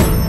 you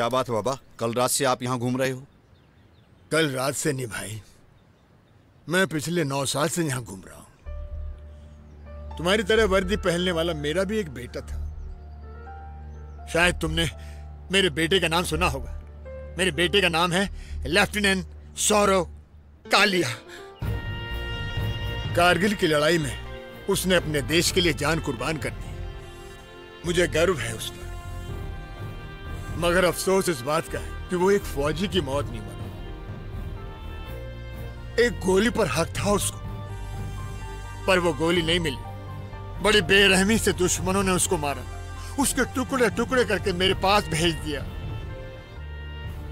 क्या बात है बाबा? कल रात से आप यहाँ घूम रहे हो। कल रात से नहीं भाई। मैं पिछले नौ साल से यहाँ घूम रहा हूँ। तुम्हारी तरह वर्दी पहनने वाला मेरा भी एक बेटा था। शायद तुमने मेरे बेटे का नाम सुना होगा। मेरे बेटे का नाम है लेफ्टिनेंट सौरव कालिया। कारगिल की लड़ाई में उसने अपने देश के लिए जान कुर्बान कर दी। मुझे गर्व है उस पर। मगर अफसोस इस बात का है कि वो एक फौजी की मौत नहीं मरा एक गोली पर हक था उसको, पर वो गोली नहीं मिली। बड़ी बेरहमी से दुश्मनों ने उसको मारा। उसके टुकड़े टुकड़े करके मेरे पास भेज दिया।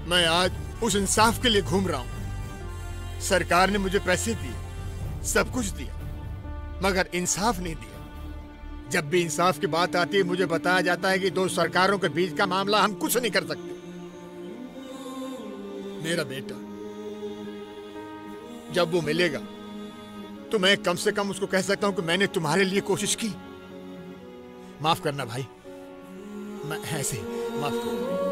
मैं आज उस इंसाफ के लिए घूम रहा हूँ। सरकार ने मुझे पैसे दिए, सब कुछ दिया, मगर इंसाफ नहीं दिया। जब भी इंसाफ की बात आती है, मुझे बताया जाता है कि दो सरकारों के बीच का मामला हम कुछ नहीं कर सकते। मेरा बेटा, जब वो मिलेगा तो मैं कम से कम उसको कह सकता हूँ कि मैंने तुम्हारे लिए कोशिश की। माफ़ करना भाई, मैं ऐसे माफ़ करना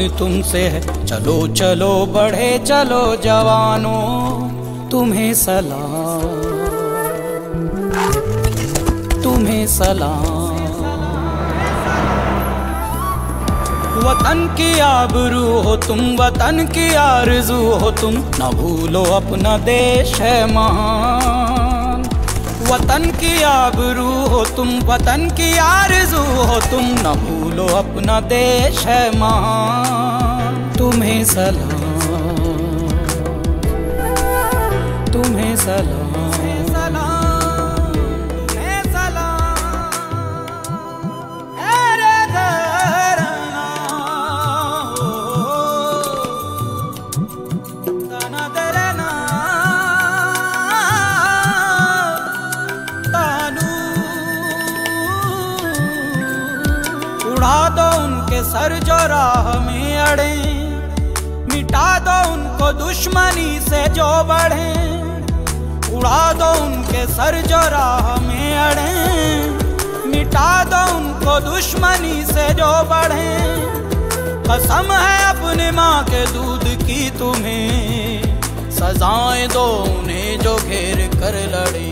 शान तुमसे है। चलो चलो, बढ़े, चलो जवानों, तुम्हें सलाम तुम्हें सलाम। वतन की आबरू हो तुम, वतन की आरज़ू हो तुम, न भूलो अपना देश है महान। वतन की आबरू हो तुम, वतन की आरज़ू हो तुम, न भूलो अपना देश है महान। तुम्हें सलाम। तुम्हें सलाम। उड़ा उनके सर जो राह में अड़े। दुश्मनी से जो बढ़े, उड़ा दो उनके सर जो राह में अड़े। मिटा दो उनको दुश्मनी से जो बढ़े, कसम है अपने माँ के दूध की तुम्हें। सजाएँ दो उन्हें जो घेर कर लड़े।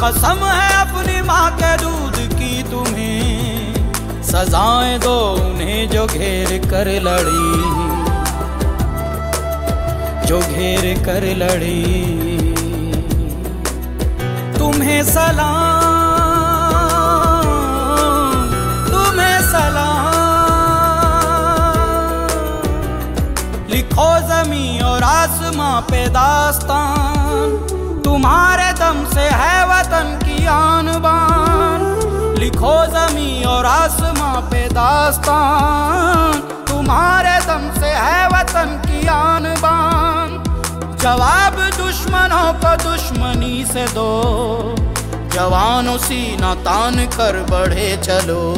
कसम है अपनी माँ के दूध की तुम्हें। सजाएँ दो उन्हें जो घेर कर लड़ी। जो घेर कर लड़ी। तुम्हें सलाम तुम्हें सलाम। लिखो जमी और आसमां पे दास्तान, तुम्हारे दम से है वतन की आन बान लिखो जमी और आसमां पे दास्तान, तुम्हारे जवाब दुश्मनों को दुश्मनी से दो। जवानों सीना तान कर बढ़े चलो।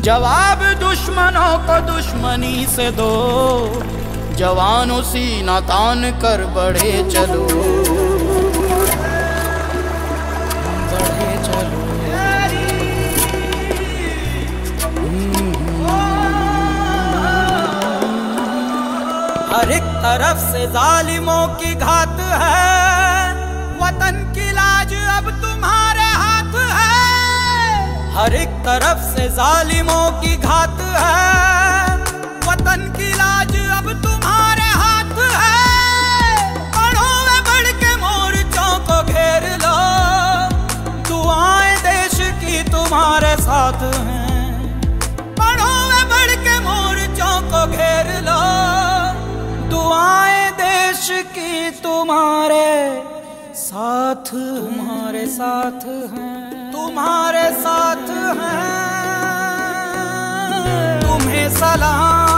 जवाब दुश्मनों को दुश्मनी से दो। जवानों सीना तान कर बढ़े चलो। हर एक तरफ़ से जालिमों की घात है। वतन की लाज अब तुम्हारे हाथ है। हर एक तरफ़ से जालिमों की घात है। वतन की लाज अब तुम्हारे हाथ है। पढ़ो में बढ़ के मोर्चों को घेर लो। दुआएँ देश की तुम्हारे साथ हैं। पढ़ो में बढ़ के मोर्चों को घेर लो। की तुम्हारे साथ तुम्हारे साथ हैं। तुम्हारे साथ हैं। तुम्हें सलाम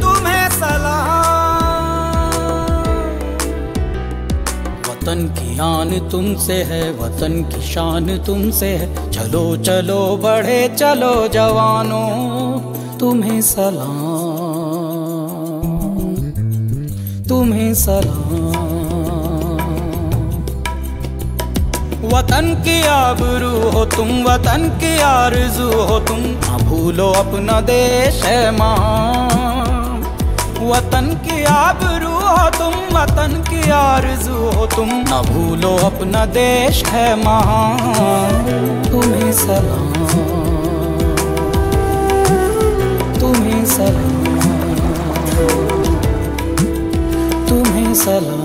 तुम्हें सलाम। वतन की आन तुमसे है वतन की शान तुमसे है। चलो चलो बढ़े चलो जवानों तुम्हें सलाम। तुम्हें सलाम। वतन की आबरू हो तुम, वतन की आरज़ू हो तुम, ना भूलो अपना देश है महान वतन की आबरू हो तुम, वतन की आरज़ू हो तुम, न भूलो अपना देश है महान तुम्हें सलाम। तुम्हें सलाम। सलाम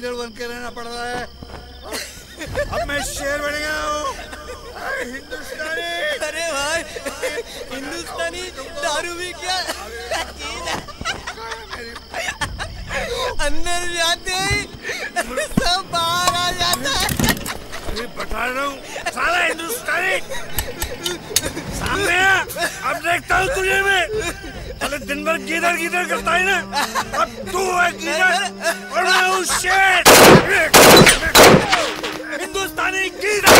तो बन के रहना पड़ रहा है? अब मैं शेर बन गया हूँ। अरे हिंदुस्तानी। अरे भाई हिंदुस्तानी दारू भी क्या? अंदर जाते ही। सब बाहर आ जाता है। अरे बता रहा हूँ सारा हिंदुस्तानी। सामने अब देखता हूँ तुझे मैं। अरे दिन भर गीदड़ गीदड़ करता है ना। अब तू है गीदड़। और मैं हूँ शेर हिंदुस्तानी गीदड़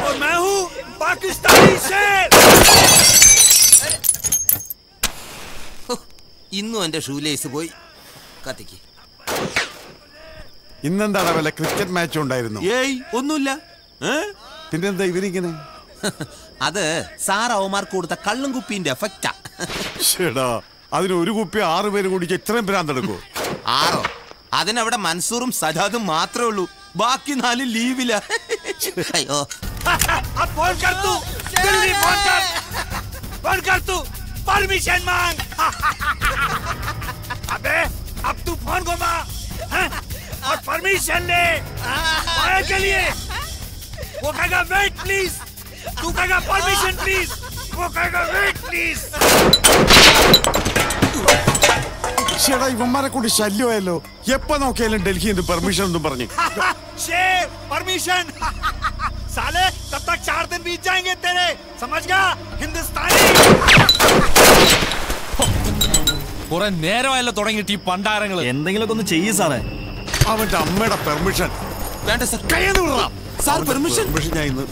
और मैं हूँ पाकिस्तानी शेर ഇന്നും എന്റെ ഷൂലേസ് പോയി കത്തിക്ക് ഇന്നെന്താണ് വല്ല ക്രിക്കറ്റ് മാച്ച് ഉണ്ടായിരുന്നു ഏയ് ഒന്നുമില്ല ഏ? പിന്നെന്താ ഇവരിങ്ങനെ അത് സാർ അവന്മാർക്ക് കൊടുത്ത കള്ളും കുപ്പീന്റെ എഫക്റ്റാ ഷേടാ അതിന് ഒരു കുപ്പി ആറ് പേര് കുടിച്ച് ഇത്രയും ഭ്രാന്തെടുക്കോ ആറോ അതിനവിടെ മൻസൂറും സജാദും മാത്രമേ ഉള്ളൂ ബാക്കി നാല് ലീവില അയ്യോ अब फोन कर तू दिल्ली फोन कर फोन कर तू परमिशन मांग अबे अब तू फोन घुमा हैं? और परमिशन ले आए के लिए वो कहेगा वेट प्लीज तू कहेगा परमिशन प्लीज वो कहेगा वेट प्लीज ഷേടാ ഇവന്മാരെ കൊണ്ട് ശല്യമായല്ലോ എപ്പോ നോക്കിയാലും ഡൽഹിയിൽ നിന്ന് പെർമിഷൻ ഒന്നും പറഞ്ഞു शेर परमिशन साले तब तक चार दिन बीत जाएंगे तेरे समझ गया हिंदुस्तानी കുറെ നേരമായല്ലോ തുടങ്ങിയിട്ട് ഈ പണ്ടാരങ്ങള് എന്തെങ്കിലുമൊക്കെ ഒന്ന് ചെയ്യ് സാറേ അവന്റെ അമ്മയുടെ പെർമിഷൻ വേണ്ട സാർ കയ്യെന്ന് വിടറാം സാർ പെർമിഷൻ പെർമിഷൻ ഞാൻ ഇന്ന്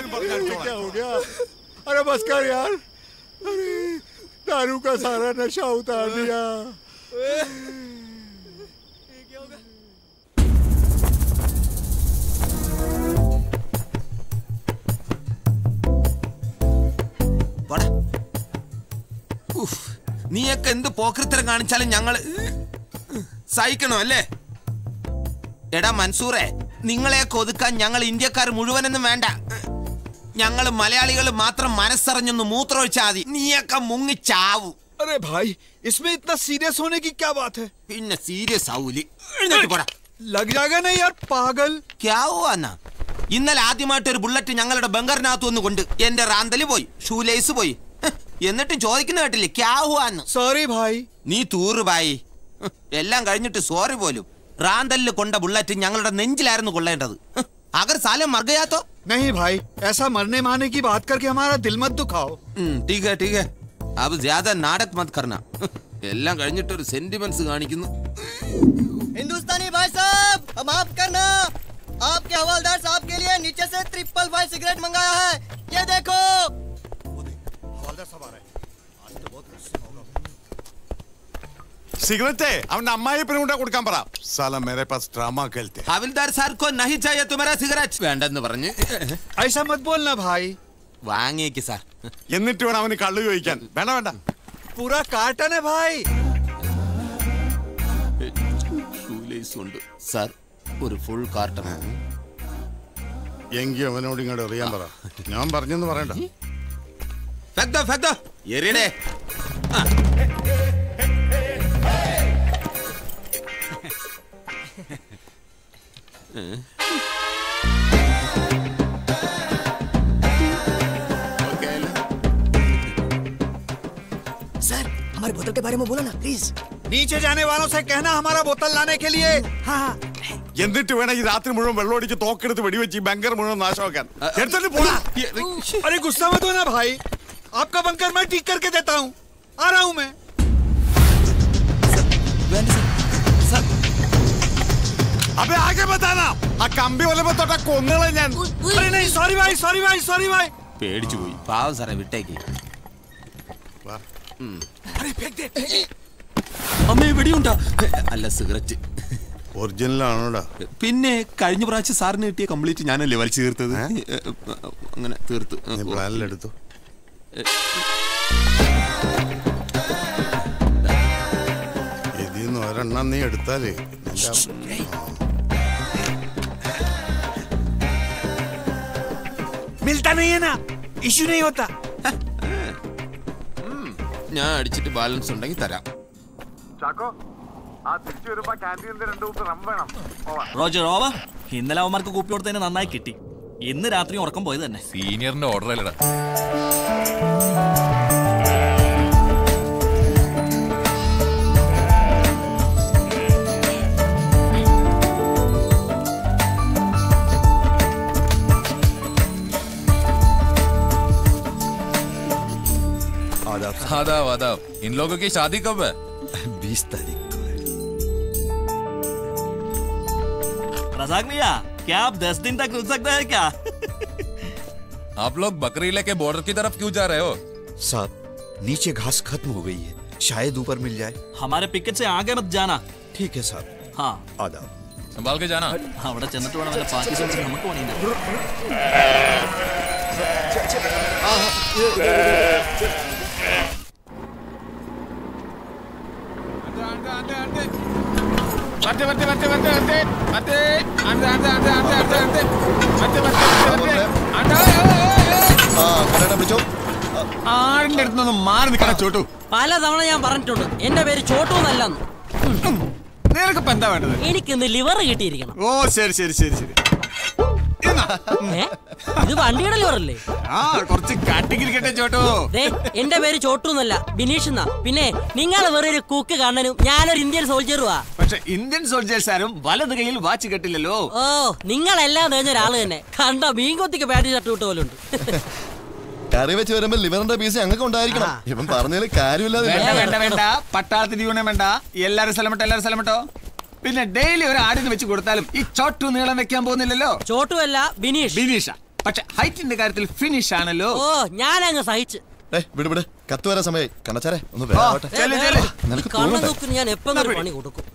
മുഴുവൻ ഇന്ത്യക്കാരും പറഞ്ഞു क्या हो गया अरे बस कर यार अरे दारू का सारा नशा उतार दिया പോടാ. ഉഫ്. നീയൊക്കെ എന്ത് പോക്കൃത്തരം കാണിച്ചാലും ഞങ്ങള് സഹിക്കണോ അല്ലേ എടാ മൻസൂറെ നിങ്ങളെയൊക്കെ ഒതുക്കാൻ ഞങ്ങൾ ഇന്ത്യക്കാർ മുഴുവനൊന്നും വേണ്ട ഞങ്ങൾ മലയാളികൾ മാത്രം മനസ്സറിഞ്ഞൊന്ന് മൂത്രമൊഴിച്ചാൽ മതി നീയൊക്കെ മുങ്ങിച്ചാവൂ अरे भाई इसमें इतना सीरियस होने की क्या बात है പിന്നെ സീരിയസ് ആവൂലി എഴുന്നേറ്റ് പോടാ लग जाएगा ना यार पागल ക്യാവുവാന്നാ ഇന്നലെ ആദ്യമായിട്ട് ഒരു ബുള്ളറ്റ് ഞങ്ങളുടെ ബംഗറിനകത്ത് വന്ന് കൊണ്ട് എന്റെ റാന്തല് പോയി ഷൂലേസ് പോയി ഹ്, എന്നിട്ട് ചോദിക്കുന്ന കേട്ടില്ലേ ക്യാവുവാന്ന് सॉरी भाई നീ തൂറ് ബായി ഹ്, എല്ലാം കഴിഞ്ഞിട്ട് സോറി പോലും റാന്തലിൽ കൊണ്ട ബുള്ളറ്റ് ഞങ്ങളുടെ നെഞ്ചിലായിരുന്നു കൊള്ളേണ്ടത് ഹ്, അഗർ സാലം മർഗയാത്തോ नहीं भाई ऐसा मरने मारने की बात करके हमारा दिल मत दुखाओ ഉം, ठीक है ठीक है अब ज्यादा नाटक मत करना ഹ്, എല്ലാം കഴിഞ്ഞിട്ട് ഒരു സെന്റിമെന്റ്സ് കാണിക്കുന്നു हिंदुस्तानी भाई साहब माफ करना आपके हवलदार साहब के लिए नीचे से ट्रिपल फाइव सिगरेट मंगाया है ये देखो സിഗരറ്റ് അവന്റെ അമ്മായിപ്പിനെ കൊണ്ടാ കൊടുക്കാൻ പറ സാല മേരെ പാസ് ഡ്രാമ കേൾത്തെ ഹവിൽദാർ സാർ കോ നഹി ചായ തുമരാ സിഗരറ്റ് വേണ്ടെന്ന് പറഞ്ഞ് ऐसा मत बोलना भाई വാങ്ങിയേക്ക് സാർ എന്നിട്ട് വേണം അവന് കള്ളു ചോദിക്കാൻ വേണ്ട വേണ്ട पूरा कार्टन है भाई ഷൂലേസ് ഉണ്ട് സാർ ഒരു ഫുൾ കാർട്ടൺ എങ്കി അവനോട് ഇങ്ങോട്ട് അറിയാൻ പറ ഞാൻ പറഞ്ഞെന്ന് പറയണ്ട ഫെക്തോ ഫെക്തോ എറിയടേ सर हमारे बोतल के बारे में बोलो ना प्लीज नीचे जाने वालों से कहना हमारा बोतल लाने के लिए हाँ എന്നിട്ട് വേണം ഈ രാത്രി മുഴുവൻ വെള്ളമടിച്ച് തോക്കെടുത്ത് വെടിവെച്ച് ഈ ബങ്കർ മുഴുവൻ നാശമാക്കാൻ എടുത്തിട്ട് പോടാ अरे गुस्सा मत होना भाई आपका बंकर मैं ठीक करके देता हूँ आ रहा हूँ मैं അബേ ആകെ ബതാനാ ആ കമ്പി ഒലമ്പോ തൊട്ടാ കൊന്നുകളെ ഞാൻ अरे नहीं सॉरी भाई सॉरी भाई सॉरी भाई പേടിച്ചു പോയി പാവം സാറേ വിട്ടേക്ക് अरे फेंक दे അമ്മേ വെടിയുണ്ടോ അല്ല സിഗരറ്റ് ഒറിജിനൽ ആണോടാ പിന്നെ കഴിഞ്ഞ പ്രാവശ്യം സാറിന് കിട്ടിയ കംപ്ലീറ്റ് ഞാനല്ലേ വലിച്ചു തീർത്തത് അങ്ങനെ തീർത്തു നീ പ്ലാനിലെടുത്തു ഇതിന്ന് ഒരെണ്ണം നീ എടുത്താലേ വെൽത്താനയ്യനാ ഇഷുനയോത്ത ഞാൻ അടിച്ചിട്ട് ബാലൻസ് ഉണ്ടെങ്കിൽ തരാം. ചാക്കോ ആ തിരിച്ചു വരുമ്പോ ക്യാന്റീനിൽ രണ്ടു കൂപ്പ് റം വേണം. റോജർ ഓവ ഇന്നലെ അവന്മാർക്ക് കൂപ്പി കൊടുത്തതിന് നന്നായി കിട്ടി. ഇന്ന് രാത്രി ഉറക്കം പോയത് തന്നെ. സീനിയറിന്റെ ഓർഡർ അല്ലടാ. आदाब साहब आदाब आदाब इन लोगों की शादी कब है बीस तारीख को है रजाक भैया क्या आप दस दिन तक रुक सकते हैं क्या आप लोग बकरी लेके बॉर्डर की तरफ क्यों जा रहे हो साहब नीचे घास खत्म हो गई है शायद ऊपर मिल जाए हमारे पिकेट से आगे मत जाना ठीक है साहब हाँ आदाब संभाल के जाना അവിടെ ചെന്നിട്ട് വേണം വല്ല പാകിസ്ഥാൻ നമുക്ക് പണിയുണ്ട് ആടിന്റെ അടുത്തൊന്നും മാറി നിൽക്കണ ചോട്ടു. പല തവണ ഞാൻ പറഞ്ഞിട്ടുണ്ട് എന്റെ പേര് ചോട്ടു എന്നല്ലെന്ന്. നിനക്കിപ്പോ എന്താ വേണ്ടത്? എനിക്കിന്ന് ലിവർ കിട്ടിയിരിക്കണം. ഓ ശരി ശരി ശരി ശരി? ഇത് വണ്ടിയുടെ ലോറല്ലേ ആ കുറച്ച് കാട്ടിക്കിരിക്കട്ടെ ചോട്ടു. ദേ എന്റെ പേര് ചോട്ടു എന്നല്ല ബിനീഷ് എന്നാ. പിന്നെ നിങ്ങൾ വേറൊരു ഒരു കുക്ക് കണ്ണനും ഞാനൊരു ഇന്ത്യൻ സോൾജറുവാ പക്ഷെ ഇന്ത്യൻ സോൾജേഴ്സ് ആരും വലത് കയ്യിൽ വാച്ച് കെട്ടില്ലല്ലോ. ഓ നിങ്ങളെല്ലാം നേഞ്ഞ ഒരാൾ തന്നെ. കണ്ട മീൻ കൊത്തിക്ക് പാറ്റി ഷർട്ട് വിട്ട പോലുണ്ട്. കറി വെച്ച് വരുമ്പോ ലിവറിന്റെ പീസ് ഞങ്ങൾക്ക് ഉണ്ടായിരിക്കണം. ഇവൻ പറഞ്ഞതിൽ കാര്യമില്ലാതെ വേണ്ട വേണ്ട വേണ്ട പട്ടാളത്തിന് വേണ്ട. എല്ലാരും സ്ഥലമിട്ടോ എല്ലാരും സ്ഥലമിട്ടോ പിന്നെ ഡെയിലി ഒരു ആടിന് വെച്ച് കൊടുത്താലും ഈ ചോട്ടു നീളം വെക്കാൻ പോകുന്നില്ലല്ലോ. ചോട്ടു അല്ല ബിനീഷ്. ബിനീഷ. പക്ഷെ ഹൈറ്റിന്റെ കാര്യത്തിൽ ഫിനിഷ് ആണല്ലോ. ഓ ഞാൻ അങ്ങ് സഹിച്ചു വിട് വിട്. കത്ത് വരാൻ സമയായി. കണ്ണച്ചാരെ ഒന്ന് കണ്ണ ഞാൻ പണി കൊടുക്കും?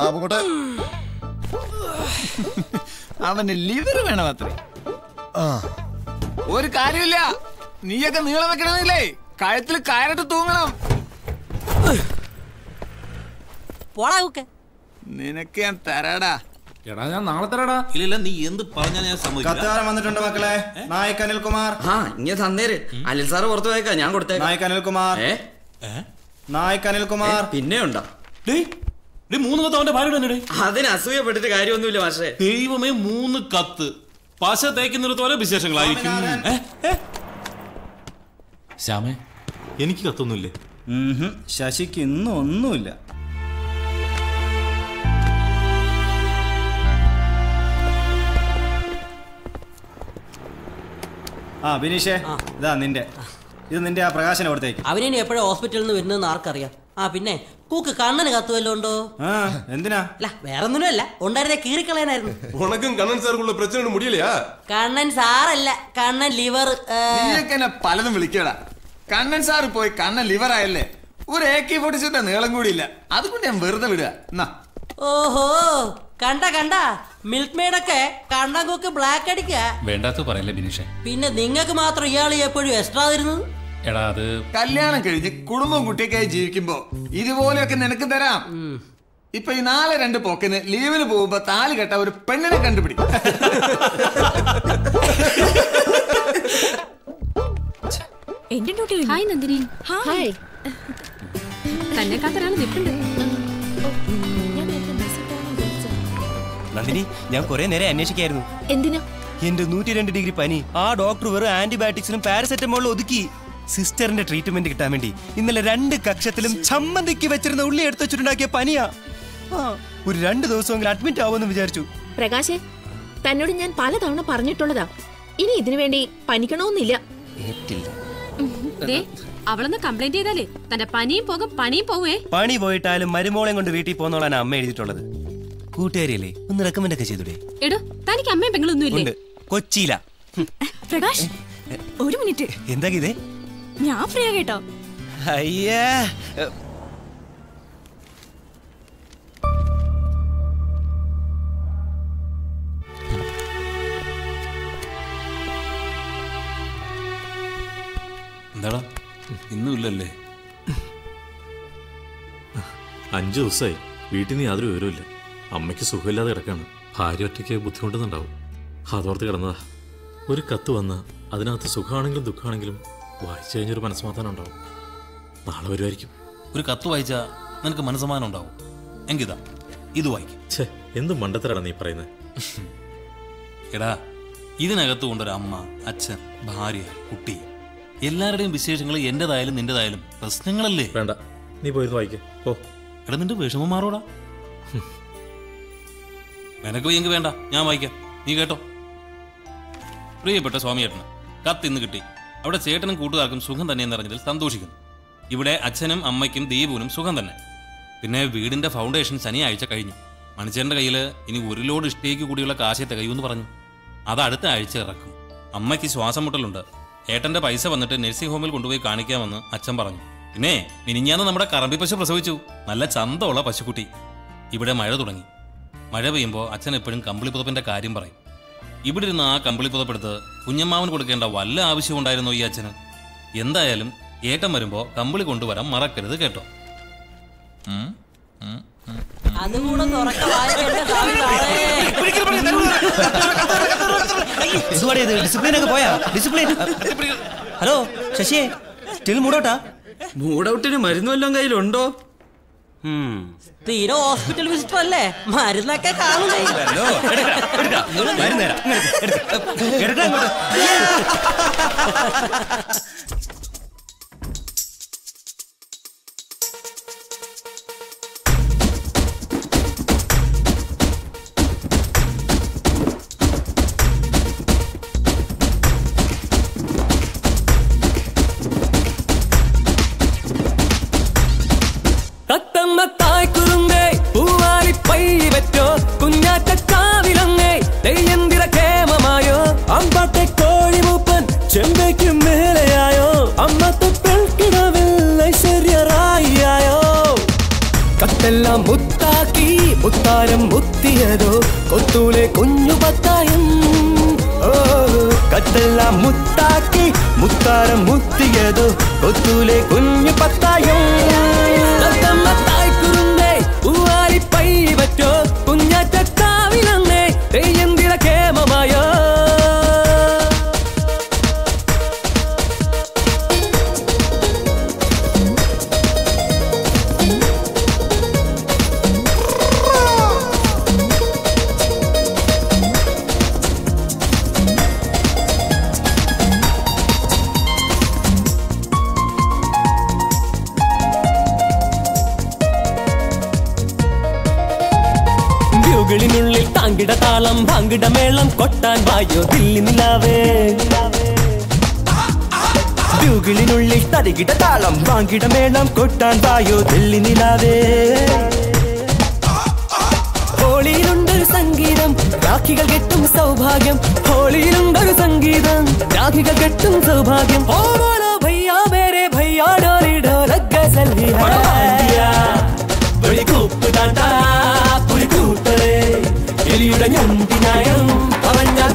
ആ പോട്ടെ. അവന് ലിവർ വേണം അത്രേ. ആ. ഒരു കാര്യമില്ല. നീയൊക്കെ നീളം വെക്കണമെന്നില്ലേ കഴുത്തിൽ കയറിട്ട് തൂങ്ങണം. നിനക്ക് ഞാൻ തരാടാ. എടാ ഞാൻ നാളെ തരാടാ. ഇല്ല നീ എന്ത് പറഞ്ഞാ ഞാൻ സമ്മതിക്കാൻ കത്തുകാരൻ വന്നിട്ടുണ്ട് മക്കളെ. നായക് അനിൽകുമാർ. ആ ഇങ്ങനെ തന്നേര്. അനിൽ സാറ് പുറത്തു പോയേക്കാ ഞാൻ കൊടുത്തേ നായക് അനിൽകുമാർ. ഏ? നായക് അനിൽകുമാർ. പിന്നെ ഉണ്ടോ മൂന്ന് കത്ത് അവന്റെ ഭാര്യ തന്നെ അതിന് അസൂയപ്പെട്ടിട്ട് കാര്യമൊന്നുമില്ല പക്ഷേ ദൈവമേ മൂന്ന് കത്ത്. പശ തേക്കുന്നിടത്തോലെ വിശേഷങ്ങളായിരിക്കും. ശ്യാമേ എനിക്ക് കത്തൊന്നുമില്ലേ? ശശിക്ക് ഇന്നും ഒന്നുമില്ല. ആ ബിനീഷേ ഇതാ നിന്റെ. ഇത് നിന്റെ ആ പ്രകാശനം അവിടത്തേക്ക് അവനെ എപ്പോഴും ഹോസ്പിറ്റലിൽ നിന്ന് വരുന്നതെന്ന് ആർക്കറിയാം? ആ പിന്നെ കൂക്ക് കണ്ണന് കത്തുവല്ലോ ഉണ്ടോ എന്തിനാ? അല്ല വേറൊന്നിനും അല്ല ഉണ്ടായിരുന്നേ കീറിക്കളയാനായിരുന്നു. ഉണക്കും കണ്ണൻ സാർക്കുള്ള പ്രശ്നം മുടിയില്ലയാ? കണ്ണൻ സാറല്ല കണ്ണൻ ലിവർ പലതും വിളിക്കടാ. കണ്ണൻ സാർ പോയി കണ്ണൻ ലിവർ ആയല്ലേ? ഒരു എ കെ ഫോർട്ടി സെറ്റ് നീളം കൂടിയില്ല. അതുകൊണ്ട് ഞാൻ വെറുതെ വിടുക. എന്നാ. ഓഹോ കണ്ട കണ്ട. മിൽക്ക് മെയ്ഡൊക്കെ കണ്ണൻ കൂക്ക് ബ്ലാക്ക് അടിക്കാ. വേണ്ടാത്ത പറയല്ലേ ബിനീഷെ. പിന്നെ നിങ്ങൾക്ക് മാത്രം ഇയാൾ എപ്പോഴും എക്സ്ട്രാ തരുന്നത് എടാ അത് കല്യാണം കഴിഞ്ഞ് കുടുംബം കുട്ടിയൊക്കെയായി ജീവിക്കുമ്പോ ഇതുപോലെയൊക്കെ നിനക്ക് തരാം. ഇപ്പൊ ഈ നാല് രണ്ട് പോക്കിന് ലീവിന് പോകുമ്പോ താലി കെട്ട ഒരു പെണ്ണിനെ കണ്ടുപിടി എന്റെ ഡ്യൂട്ടി ഹായ് നന്ദിനി. ഹായ്. തന്നെ കാത്തരാണ് നിൽപ്പുണ്ട്. നന്ദിനി ഞാൻ കുറെ നേരം അന്വേഷിക്കായിരുന്നു. എന്തിനാ? എന്റെ നൂറ്റി രണ്ട് ഡിഗ്രി പനി. ആ ഡോക്ടർ വെറും ആന്റിബയോട്ടിക്സിനും പാരസെറ്റമോളും ഒതുക്കി. സിസ്റ്ററിന്റെ ട്രീറ്റ്മെന്റ് കിട്ടാൻ വേണ്ടി. ഇന്നലെ രണ്ട് കക്ഷത്തിലും ചമ്മന്തിക്ക് വെച്ചിരുന്ന ഉള്ളി എടുത്ത് വെച്ചിട്ടുണ്ടാക്കിയ പനിയാ. ഒരു രണ്ട് ദിവസമെങ്കിലും അഡ്മിറ്റ് ആവുമെന്ന് വിചാരിച്ചു. പ്രകാശേ തന്നോട് ഞാൻ പലതവണ പറഞ്ഞിട്ടുള്ളതാ. ഇനി ഇതിനു വേണ്ടി പനിക്കണമെന്നില്ല. അവളൊന്ന് കംപ്ലൈന്റ് ചെയ്താലേ തന്റെ പനിയും പോകും പണിയും പോവേ. പണി പോയിട്ടാലും മരുമോളെ കൊണ്ട് വീട്ടിൽ പോന്നോളാണ് അമ്മ എഴുതിയിട്ടുള്ളത്. കൂട്ടുകാരിയല്ലേ ഒന്ന് റെക്കമെൻഡ് ഒക്കെ ചെയ്തൂടെ? എടോ തനിക്ക് അമ്മയും പെങ്ങളൊന്നും ഇല്ലേ കൊച്ചിയില. പ്രകാശ് ഒരു മിനിറ്റ്. എന്താ ഇതേ ഞാൻ ഫ്രീ കേട്ടോ. അയ്യേ. എന്താടാ? ഇന്നും ഇല്ലല്ലേ അഞ്ചു ദിവസമായി വീട്ടിൽ നിന്ന് യാതൊരു വിവരമില്ല അമ്മയ്ക്ക് സുഖമില്ലാതെ കിടക്കാണ്. ഭാര്യ ഒറ്റയ്ക്ക് ബുദ്ധിമുട്ടുന്നുണ്ടാവും. അതോർത്ത് കിടന്നതാ. ഒരു കത്ത് വന്ന അതിനകത്ത് സുഖമാണെങ്കിലും ദുഃഖമാണെങ്കിലും വായിച്ചു കഴിഞ്ഞൊരു മനസ്സമാധാനം ഉണ്ടാവും. നാളെ വരുമായിരിക്കും. ഒരു കത്ത് വായിച്ചാ നിനക്ക് മനസ്സമാനം ഉണ്ടാവും. എങ്കിതാ ഇത് വായിക്കും. ഛേ എന്ത് മണ്ടത്തരാണ് നീ പറയുന്നത് എടാ ഇതിനകത്ത് കൊണ്ടൊരു അമ്മ അച്ഛൻ ഭാര്യ കുട്ടി എല്ലാവരുടെയും വിശേഷങ്ങൾ എന്റേതായാലും നിന്റേതായാലും പ്രശ്നങ്ങളല്ലേ? വേണ്ട നീ പോയി വായിക്കേ. ഓ എടാ നിന്റെ വിഷമം മാറോടാ. നിനക്ക് എങ്കിൽ വേണ്ട ഞാൻ വായിക്കാം. നീ കേട്ടോ. പ്രിയപ്പെട്ട സ്വാമിയേട്ടന് കത്ത് ഇന്ന് കിട്ടി. അവിടെ ചേട്ടനും കൂട്ടുകാർക്കും സുഖം തന്നെ എന്നറിഞ്ഞതിൽ സന്തോഷിക്കുന്നു. ഇവിടെ അച്ഛനും അമ്മയ്ക്കും ദീപുവിനും സുഖം തന്നെ. പിന്നെ വീടിന്റെ ഫൗണ്ടേഷൻ ശനിയാഴ്ച കഴിഞ്ഞു. മണിച്ചേന്റെ കയ്യിൽ ഇനി ഒരു ലോഡ് ഇഷ്ടേക്ക് കൂടിയുള്ള കാശേ തികയൂന്ന് പറഞ്ഞു. അത് അടുത്ത ആഴ്ച ഇറക്കും. അമ്മയ്ക്ക് ശ്വാസം മുട്ടലുണ്ട്. ഏട്ടന്റെ പൈസ വന്നിട്ട് നഴ്സിംഗ് ഹോമിൽ കൊണ്ടുപോയി കാണിക്കാമെന്ന് അച്ഛൻ പറഞ്ഞു. പിന്നെ മിനിഞ്ഞാന്ന് നമ്മുടെ കറമ്പി പശു പ്രസവിച്ചു. നല്ല ചന്തമുള്ള പശുക്കുട്ടി. ഇവിടെ മഴ തുടങ്ങി. മഴ പെയ്യുമ്പോൾ അച്ഛൻ എപ്പോഴും കമ്പിളിപ്പുതപ്പിന്റെ കാര്യം പറയും. ഇവിടെ ഇരുന്ന് ആ കമ്പിളി പുതപ്പെടുത്ത് കുഞ്ഞമ്മാവൻ കൊടുക്കേണ്ട വല്ല ആവശ്യം ഉണ്ടായിരുന്നു ഈ അച്ഛന് എന്തായാലും ഏട്ടം വരുമ്പോ കമ്പിളി കൊണ്ടുവരാൻ മറക്കരുത് കേട്ടോ ഹലോ ശശിയെ സ്റ്റിൽ മൂടോട്ടാ മൂഡൌട്ടിന് മരുന്ന് വല്ലതും കയ്യിലുണ്ടോ തീരെ ഹോസ്പിറ്റൽ വിസിറ്റർ അല്ലേ? മരുന്നൊക്കെ കാണുന്നേ മുത്താരം മുത്തിയതോ? കൊത്തൂലെ കുഞ്ഞു പത്തായം. ഓ കത്തെല്ലാം മുത്താക്കി മുത്താരം മുത്തിയതോ? കൊത്തൂലെ കുഞ്ഞു പത്തായം. തരികിട താളം വാങ്ങിട മേളം കൊട്ടാൻ വായോ ദില്ലി നിലാവേ ഹോളിയിലുണ്ടൊരു സംഗീതം രാഖികൾ കെട്ടും സൗഭാഗ്യം ഹോളിയിലുണ്ടൊരു സംഗീതം രാഖികൾ കെട്ടും സൗഭാഗ്യം ഓ ബോലോ ഭയ്യാ മേരെ ഭയ്യാ ഡോലി ഡോലക് ഗസൽ ഹി ഹൈ ഒരു കൂപ്പ് താട്ടാ ഒരു കൂട്ടരെ എലിയുടെ ഞണ്ടിനായം അവൻ ഞാൻ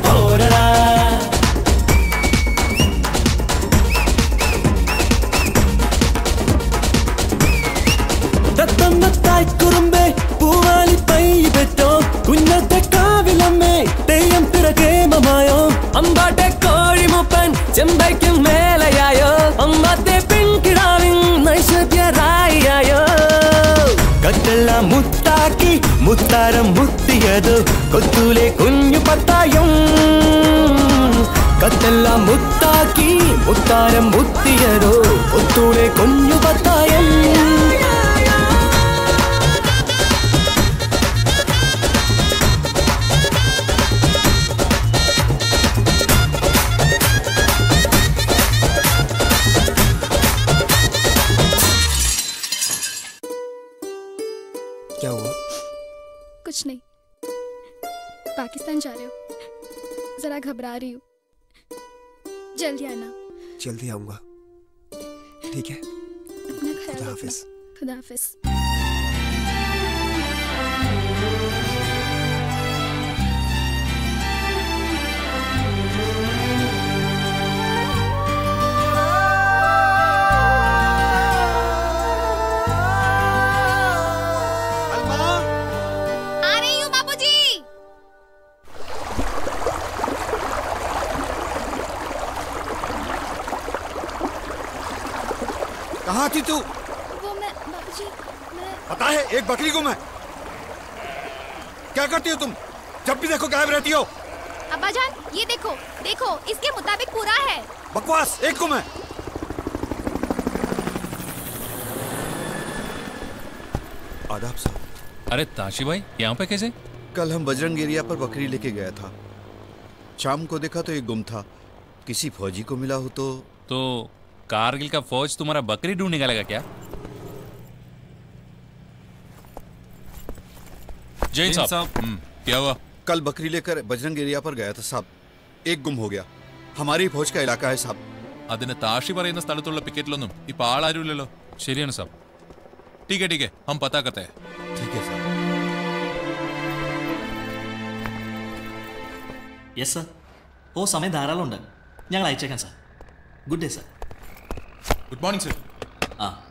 പിറകേമമായോ അമ്പാട്ടെ കോഴിമുപ്പൻ ചെമ്പയ്ക്കും മേലയായോ? അമ്പാത്തെ പെൺകിടാവിൻ നൈശ്വര്യറായിയായോ കട്ടെല്ലാം മുത്താക്കി മുത്താരം മുത്തിയത് കൊത്തൂലെ കുഞ്ഞു പത്തായം കത്തെല്ലാം മുത്താക്കി മുത്താരം മുത്തിയതോ കൊത്തൂലെ കുഞ്ഞു പത്തായം एक को मैं। आदाब साहब अरे ताशी भाई यहाँ पे कैसे? कल हम बजरंग एरिया पर बकरी लेके गया था। शाम को देखा तो एक गुम था। किसी फौजी को मिला हो तो। तो कारगिल का फौज तुम्हारा बकरी ढूंढ निकालेगा क्या? जैन साहब। हम्म, क्या हुआ? कल बकरी लेकर बजरंग एरिया पर गया था साहब। एक गुम हो गया। हमारी फौज का इलाका है साहब। അതിന് താഷി പറയുന്ന സ്ഥലത്തുള്ള പിക്കറ്റിലൊന്നും ഇപ്പൊ ആളാരുമില്ലല്ലോ. ശരിയാണ് സാബ് ടീക്കെ ടീക്കെ ഹം പത്താക്കത്തെ ഓ സമയം ധാരാളം ഉണ്ട് ഞങ്ങൾ അയച്ചേക്കാം sir. Good day sir. Good morning sir. ആ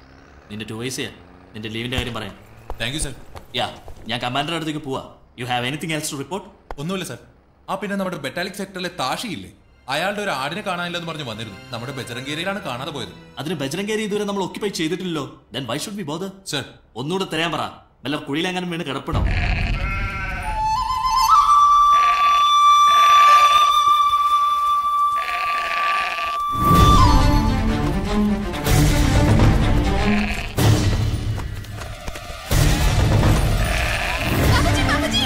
നിന്റെ ടു വൈസ് ചെയ്യാം നിന്റെ ലീവിന്റെ കാര്യം പറയാം. Thank you sir. യാ ഞാൻ കമാൻഡറുടെ അടുത്തേക്ക് പോവാ. You have anything else to report? ഒന്നുമില്ല സാർ. ആ പിന്നെ നമ്മുടെ ബെറ്റാലിക് സെക്ടറിലെ താഷിയില്ലേ? അയാളുടെ ഒരു ആടിനെ കാണാനില്ലെന്ന് പറഞ്ഞ് വന്നിരുന്നു നമ്മുടെ ബജറങ്കേരിയിലാണ് കാണാതെ പോയത് അതിന് ബജരംഗേരി ഇതുവരെ നമ്മൾ ഒക്യുപ്പൈ ചെയ്തിട്ടില്ലല്ലോ ദെൻ വൈ ഷുഡ് ബി ബോധ സർ ഒന്നുകൂടെ തരാൻ പറ വല്ല കുഴിയിലെങ്ങാനും വീണ് കിടപ്പണോ बाबूजी बाबूजी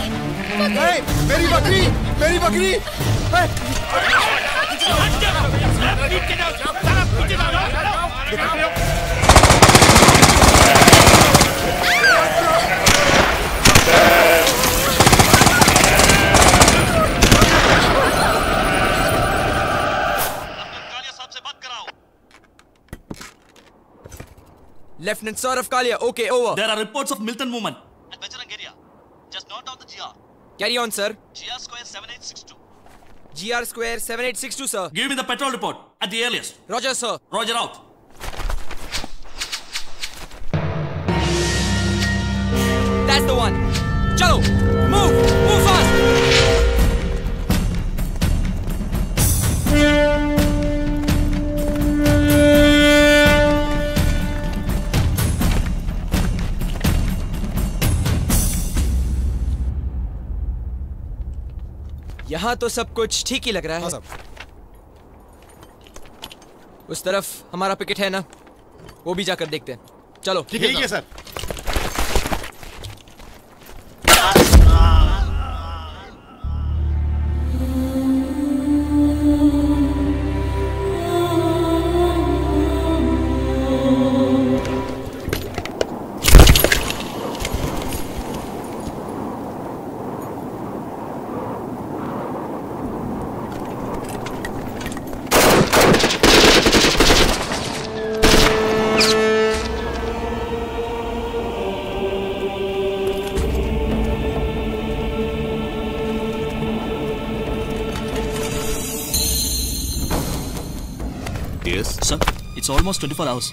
मेरी बकरी मेरी बकरी Lieutenant Saurav Kalia, okay, over. There are reports of militant movement at Bajrang area. Just note down the GR. Carry on, sir. GR square 7862. GR square 7862, sir. Give me the patrol report at the earliest. Roger, sir. Roger out. That's the one. Chalo, move, यहाँ तो सब कुछ ठीक ही लग रहा है। हाँ उस तरफ़ हमारा पिकेट है ना? वो भी जाकर देखते हैं। चलो ठीक है sir. Almost twenty four hours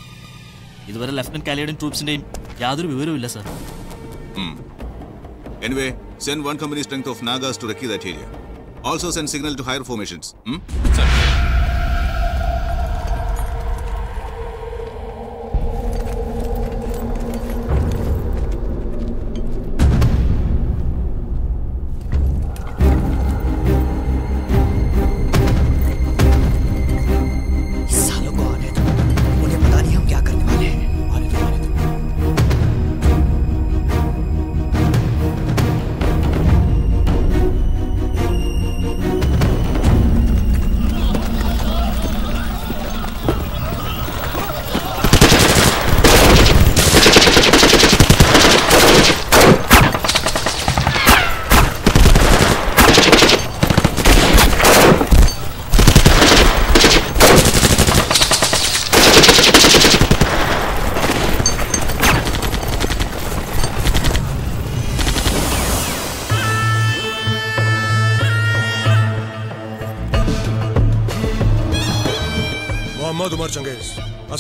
ഇതുവരെ ലെഫ്റ്റനന്റ് കാലിയുടെയും ട്രൂപ്സിന്റെയും യാതൊരു വിവരവും ഇല്ല sir Hmm. Anyway, send one company strength of Nagas to recce that area. Also send signal to higher formations.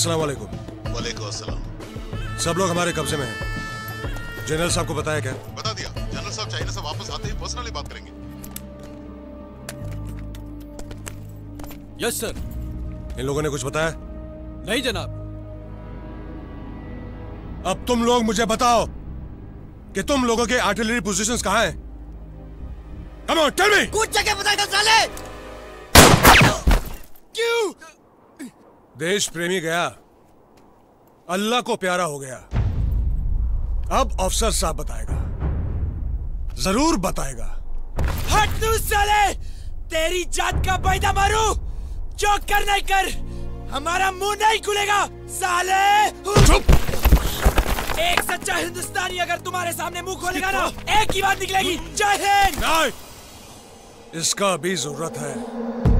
अस्सलाम वालेकुम वालेकुम अस्सलाम। सब लोग हमारे कब्जे में हैं। जनरल साहब को बताया क्या? बता दिया। जनरल साहब चाइना से वापस आते ही पर्सनली बात करेंगे। यस सर इन लोगों ने कुछ बताया? नहीं जनाब। अब तुम लोग मुझे बताओ कि तुम लोगों के आर्टिलरी पोजीशंस कहाँ हैं? कम ऑन टेल मी कुछ जगह पता कर साले! क्यों? देश प्रेमी गया। अल्लाह को प्यारा हो गया। अब अफसर साहब बताएगा। ज़रूर बताएगा। हट तू साले! तेरी जात का पैदा मारू। जो कर नहीं कर। हमारा मुँह नहीं खुलेगा साले! चुप! एक सच्चा हिंदुस्तानी अगर तुम्हारे सामने मुँह खोलेगा ना एक ही बात निकलेगी। जय हिंद! नहीं! इसका भी ज़रूरत है।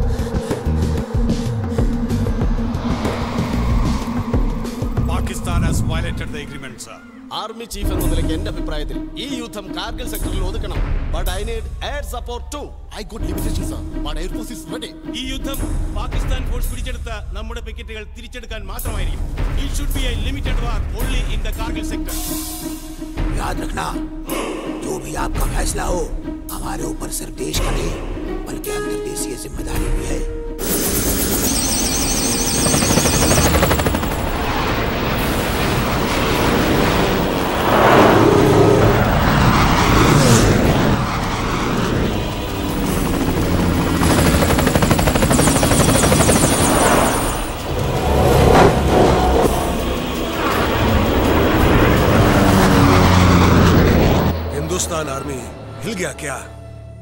Pakistan has violated the agreement, sir. Army chief എന്ന നിലയ്ക്ക് എന്റെ അഭിപ്രായത്തിൽ ഈ യുദ്ധം കാർഗിൽ സെക്ടറിൽ ഒതുക്കണം but I need air support to I good limitation sir but air force is ready ഈ യുദ്ധം പാകിസ്ഥാൻ ഫോഴ്സ് പിടിച്ചെടുത്ത നമ്മുടെ പിക്കറ്റുകൾ തിരിച്ചെടുക്കാൻ മാത്രമായിരിക്കും it should be a limited war only in the Kargil sector याद रखना जो भी आपका फैसला हो हमारे ऊपर सिर्फ देश का नहीं बल्कि अंतर्देशीय जिम्मेदारी भी है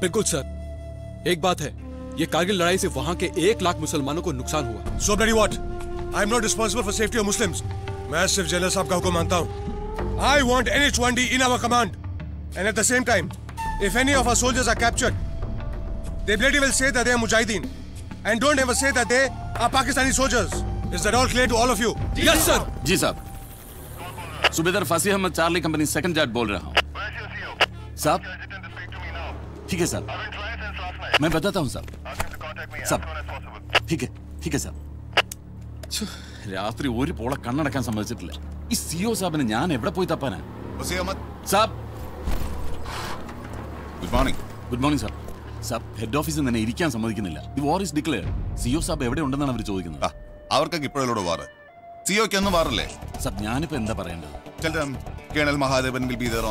बिल्कुल सर। एक बात है ये कारगिल लड़ाई से वहाँ के एक लाख मुसलमानों को नुकसान हुआ। So bloody what I am not responsible for safety of Muslim मैं सिर्फ़ जनरल साहब का हुक्म मानता हूँ। I want NH 1D in our command and at the same time if any of our soldiers are captured they bloody will say that they are Mujahideen and don't ever say that they are Pakistani soldiers is that all clear to all of you yes sir ji साहब subedar Fasi Ahmed Charlie company second Jat बोल रहा हूँ। साहब ठीक है साहब मैं बताता हूँ साहब साहब ठीक है ठीक है साहब ഛെ, രാത്രി ഒരു പോളെ കണ്ണടക്കാൻ സമ്മതിച്ചിട്ടില്ല ഈ സിഒ സാബിനെ ഞാൻ എവിടെ പോയി തപ്പാനാ സാബ് ഗുഡ് മോർണിംഗ് ഗുഡ് മോർണിംഗ് സാബ് സാബ് ഹെഡ് ഓഫീസിൽ തന്നെ ഇരിക്കാൻ സമ്മതിക്കുന്നില്ല ഈ വാർ ഇസ് ഡിക്ലെയർ സിഒ സാബ് എവിടെ ഉണ്ടെന്നാണ് അവർ ചോദിക്കുന്നത് അവർക്കൊക്കെ ഇപ്പോഴല്ലോ വാറ് സിഒക്ക് ഒന്നും വാറല്ലേ സാബ് ഞാനിപ്പോ എന്താ പറയേണ്ടത് Tell them Colonel Mahadevan will be there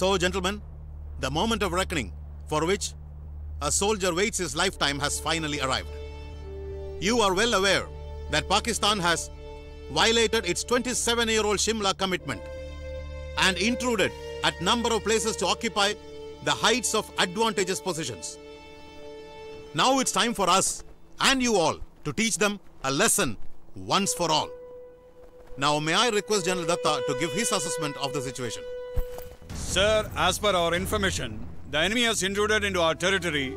So, gentlemen, the moment of reckoning for which a soldier waits his lifetime has finally arrived. You are well aware that Pakistan has violated its 27 year old Shimla commitment and intruded at number of places to occupy the heights of advantageous positions. Now it's time for us and you all to teach them a lesson once for all. Now, may I request General Datta to give his assessment of the situation? Sir, as per our information, the enemy has intruded into our territory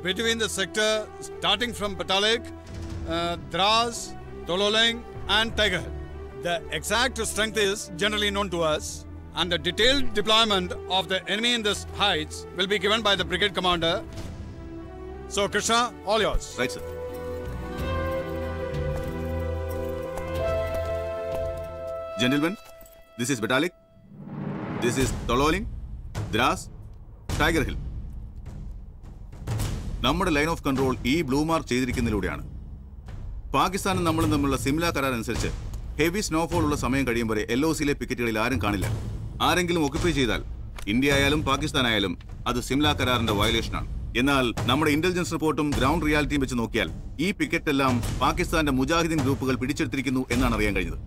between the sector starting from Patalek uh, Dras, Tololing, and Tiger. The exact strength is generally known to us, and the detailed deployment of the enemy in these heights will be given by the brigade commander. So, Krishna, all yours. Right, sir. Gentlemen, this is Batalik. This is Tololing, Dras, Tiger Hill. നമ്മുടെ line of control ഈ blue mark ചെയ്തിരിക്കുന്നതിലൂടെയാണ്. പാകിസ്ഥാനും നമ്മളും തമ്മിലുള്ള സിംല കരാർ അനുസരിച്ച് heavy snowfall ഉള്ള സമയം കഴിയും വരെ എൽ ഒ സിയിലെ പിക്കറ്റുകളിൽ ആരും കാണില്ല. ആരെങ്കിലും ഒക്കുപ്പൈ ചെയ്താൽ ഇന്ത്യ ആയാലും പാകിസ്ഥാൻ ആയാലും അത് സിംല കരാറിന്റെ വയലേഷനാണ് എന്നാൽ നമ്മുടെ ഇന്റലിജൻസ് റിപ്പോർട്ടും ഗ്രൗണ്ട് റിയാലിറ്റിയും വെച്ച് നോക്കിയാൽ ഈ പിക്കറ്റ് എല്ലാം പാകിസ്ഥാന്റെ മുജാഹിദീൻ ഗ്രൂപ്പുകൾ പിടിച്ചെടുത്തിരിക്കുന്നു എന്നാണ് അറിയാൻ കഴിഞ്ഞത്.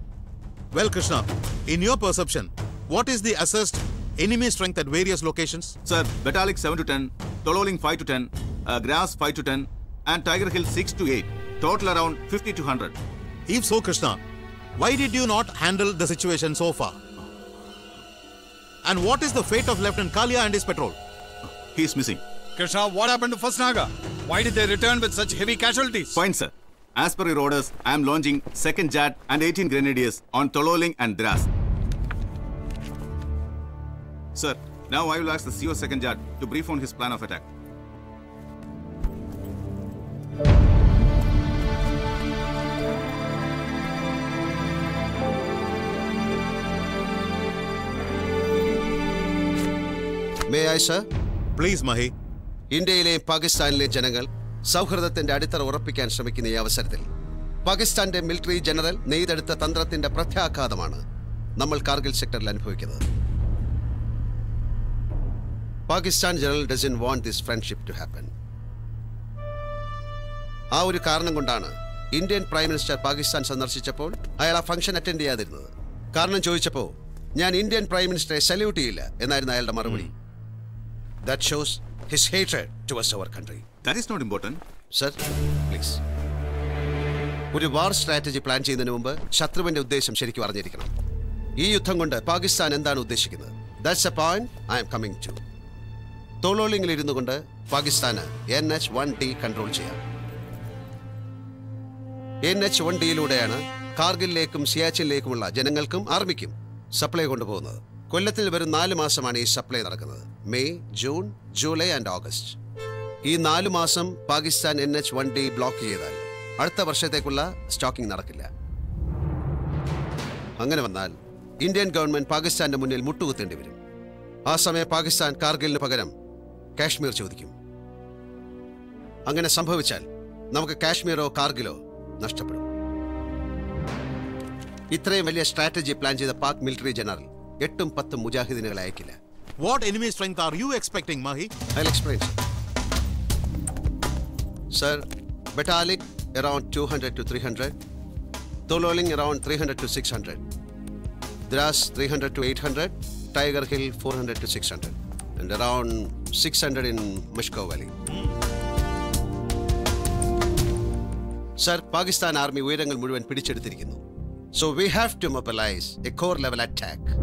Well Krishna in your perception, what is the assessed enemy strength at various locations? Sir, Batalik 7 to 10, Tololing 5 to 10, uh, Grass 5 to 10, and Tiger Hill 6 to 8. Total around 50 to 100. If so, Krishna, why did you not handle the situation so far? And what is the fate of Lieutenant Kalia and his patrol? He is missing. Krishna, what happened to First Naga? Why did they return with such heavy casualties? Fine, sir. As per your orders, I am launching 2nd JAT and 18 grenadiers on Tololing and Dras. Sir, now I will ask the CO second judge to brief on his plan of attack. May I sir please Mahi. ഇന്ത്യയിലെയും പാകിസ്ഥാനിലെയും ജനങ്ങൾ സൗഹൃദത്തിന്റെ അടിത്തറ ഉറപ്പിക്കാൻ ശ്രമിക്കുന്ന ഈ അവസരത്തിൽ പാകിസ്ഥാന്റെ military general നെയ്തെടുത്ത തന്ത്രത്തിന്റെ പ്രത്യാഘാതമാണ് നമ്മൾ കാർഗിൽ സെക്ടറിൽ അനുഭവിക്കുന്നത് Pakistan general doesn't want this friendship to happen. ആ ഒരു കാരണം കൊണ്ടാണ് ഇന്ത്യൻ പ്രൈം മിനിസ്റ്റർ പാകിസ്ഥാൻ സന്ദർശിച്ചപ്പോൾ അയാൾ ആ ഫംഗ്ഷൻ അറ്റൻഡ് ചെയ്യാതിരുന്നത്. കാരണം ചോദിച്ചപ്പോൾ ഞാൻ ഇന്ത്യൻ പ്രൈം മിനിസ്റ്ററെ സല്യൂട്ട് ചെയ്യില്ല എന്നായിരുന്നു അയാളുടെ മറുപടി. That shows his hated towards our country that is not important. Sir please ഒരു വാർ സ്ട്രാറ്റജി പ്ലാൻ ചെയ്യുന്നതിന് മുമ്പ് ശത്രുവിന്റെ ഉദ്ദേശം ശരിക്കും അറിഞ്ഞിരിക്കണം. ഈ യുദ്ധം കൊണ്ട് പാകിസ്ഥാൻ എന്താണ് ഉദ്ദേശിക്കുന്നത്? That's a point I am coming to തോളോളിംഗിൽ ഇരുന്നു കൊണ്ട് പാകിസ്ഥാന് N H one D control ചെയ്യാം. എൻ എച്ച് വൺ ടിയിലൂടെയാണ് കാർഗിലിലേക്കും സിയാച്ചിനിലേക്കുമുള്ള ജനങ്ങൾക്കും ആർമിക്കും സപ്ലൈ കൊണ്ടുപോകുന്നത്. കൊല്ലത്തിൽ വരും നാല് മാസമാണ് ഈ സപ്ലൈ നടക്കുന്നത്. May June July and August. ഈ നാലു മാസം Pakistan N H one D block ചെയ്താൽ അടുത്ത വർഷത്തേക്കുള്ള സ്റ്റോക്കിംഗ് നടക്കില്ല. അങ്ങനെ വന്നാൽ ഇന്ത്യൻ ഗവൺമെന്റ് പാകിസ്ഥാന്റെ മുന്നിൽ മുട്ടുകുത്തേണ്ടി വരും. ആ സമയം പാകിസ്ഥാൻ കാർഗിലിന് പകരം കാശ്മീർ ചോദിക്കും. അങ്ങനെ സംഭവിച്ചാൽ നമുക്ക് കാശ്മീരോ കാർഗിലോ നഷ്ടപ്പെടും. ഇത്രയും വലിയ സ്ട്രാറ്റജി പ്ലാൻ ചെയ്ത പാക് മിലിറ്ററി ജനറൽ എട്ടും പത്തും മുജാഹിദീനുകളെ അയക്കില്ല. What enemy strength are you expecting Mahi I will explain sir sir Batalik around two hundred to three hundred Tololing around three hundred to six hundred Dras three hundred to eight hundred Tiger Hill four hundred to six hundred and around 600 in Mushko Valley. Sir Pakistan army ഉയരങ്ങൾ മുഴുവൻ പിടിച്ചെടുത്തിരിക്കുന്നു so we have to mobilise a corps level attack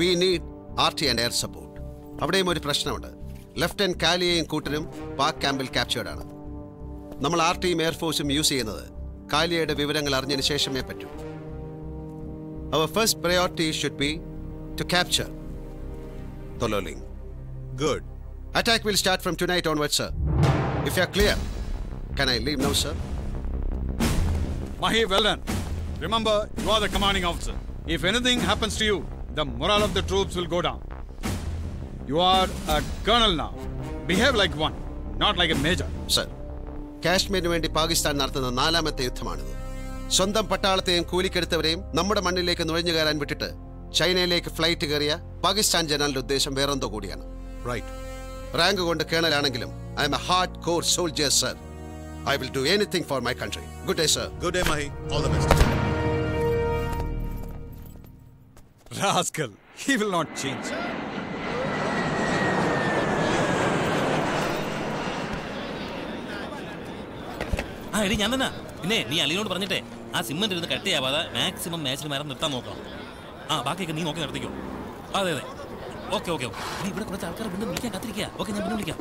we need R T and air support അവിടെയും ഒരു പ്രശ്നമുണ്ട്. Lieutenant കാലിയയും കൂട്ടരും പാക് ക്യാമ്പിൽ ക്യാപ്ചേർഡാണ് നമ്മൾ R ടിയും എയർഫോഴ്സും use ചെയ്യുന്നത് കാലിയയുടെ വിവരങ്ങൾ അറിഞ്ഞതിന് ശേഷമേ പറ്റൂ. Our first priority should be to capture Tololing Good. Attack will start from tonight onwards, sir. If you are clear, Can I leave now, sir? Mahi, well done. Remember, you are the commanding officer. If anything happens to you, the morale of the troops will go down. You are a colonel now. Behave like one, not like a major. Sir, കാശ്മീരിന് വേണ്ടി പാകിസ്ഥാൻ നടത്തുന്ന നാലാമത്തെ യുദ്ധമാണിത് സ്വന്തം പട്ടാളത്തെയും കൂലിക്കെടുത്തവരെയും നമ്മുടെ മണ്ണിലേക്ക് നുഴഞ്ഞു കയറാൻ വിട്ടിട്ട് ചൈനയിലേക്ക് ഫ്ലൈറ്റ് കയറിയ പാകിസ്ഥാൻ ജനറലിന്റെ ഉദ്ദേശം വേറെന്തോ കൂടിയാണ്. റൈറ്റ് റാങ്ക് കൊണ്ട് കേണലാണെങ്കിലും I am a hardcore soldier sir I will do anything for my country good day sir good day my all the best Rascal, he will not change ആ എടി ഞാൻ തന്നെ പിന്നെ നീ അലിനോട് പറഞ്ഞിട്ടേ ആ സിമ്മന്റ് ഇരുന്ന് കട്ട് ചെയ്യാവാതെ മാക്സിമം മാച്ചിൽ മരം നിർത്താൻ നോക്കാം ആ ബാക്കിയൊക്കെ നീ നോക്കി നടത്തിക്കോ അതെ അതെ. ഓക്കെ ഓക്കെ നീ ഇവിടെ കുറച്ച് ആൾക്കാർ വീണ്ടും വിളിക്കാൻ കാത്തിരിക്കുക. ഓക്കെ ഞാൻ പിന്നെ വിളിക്കാം.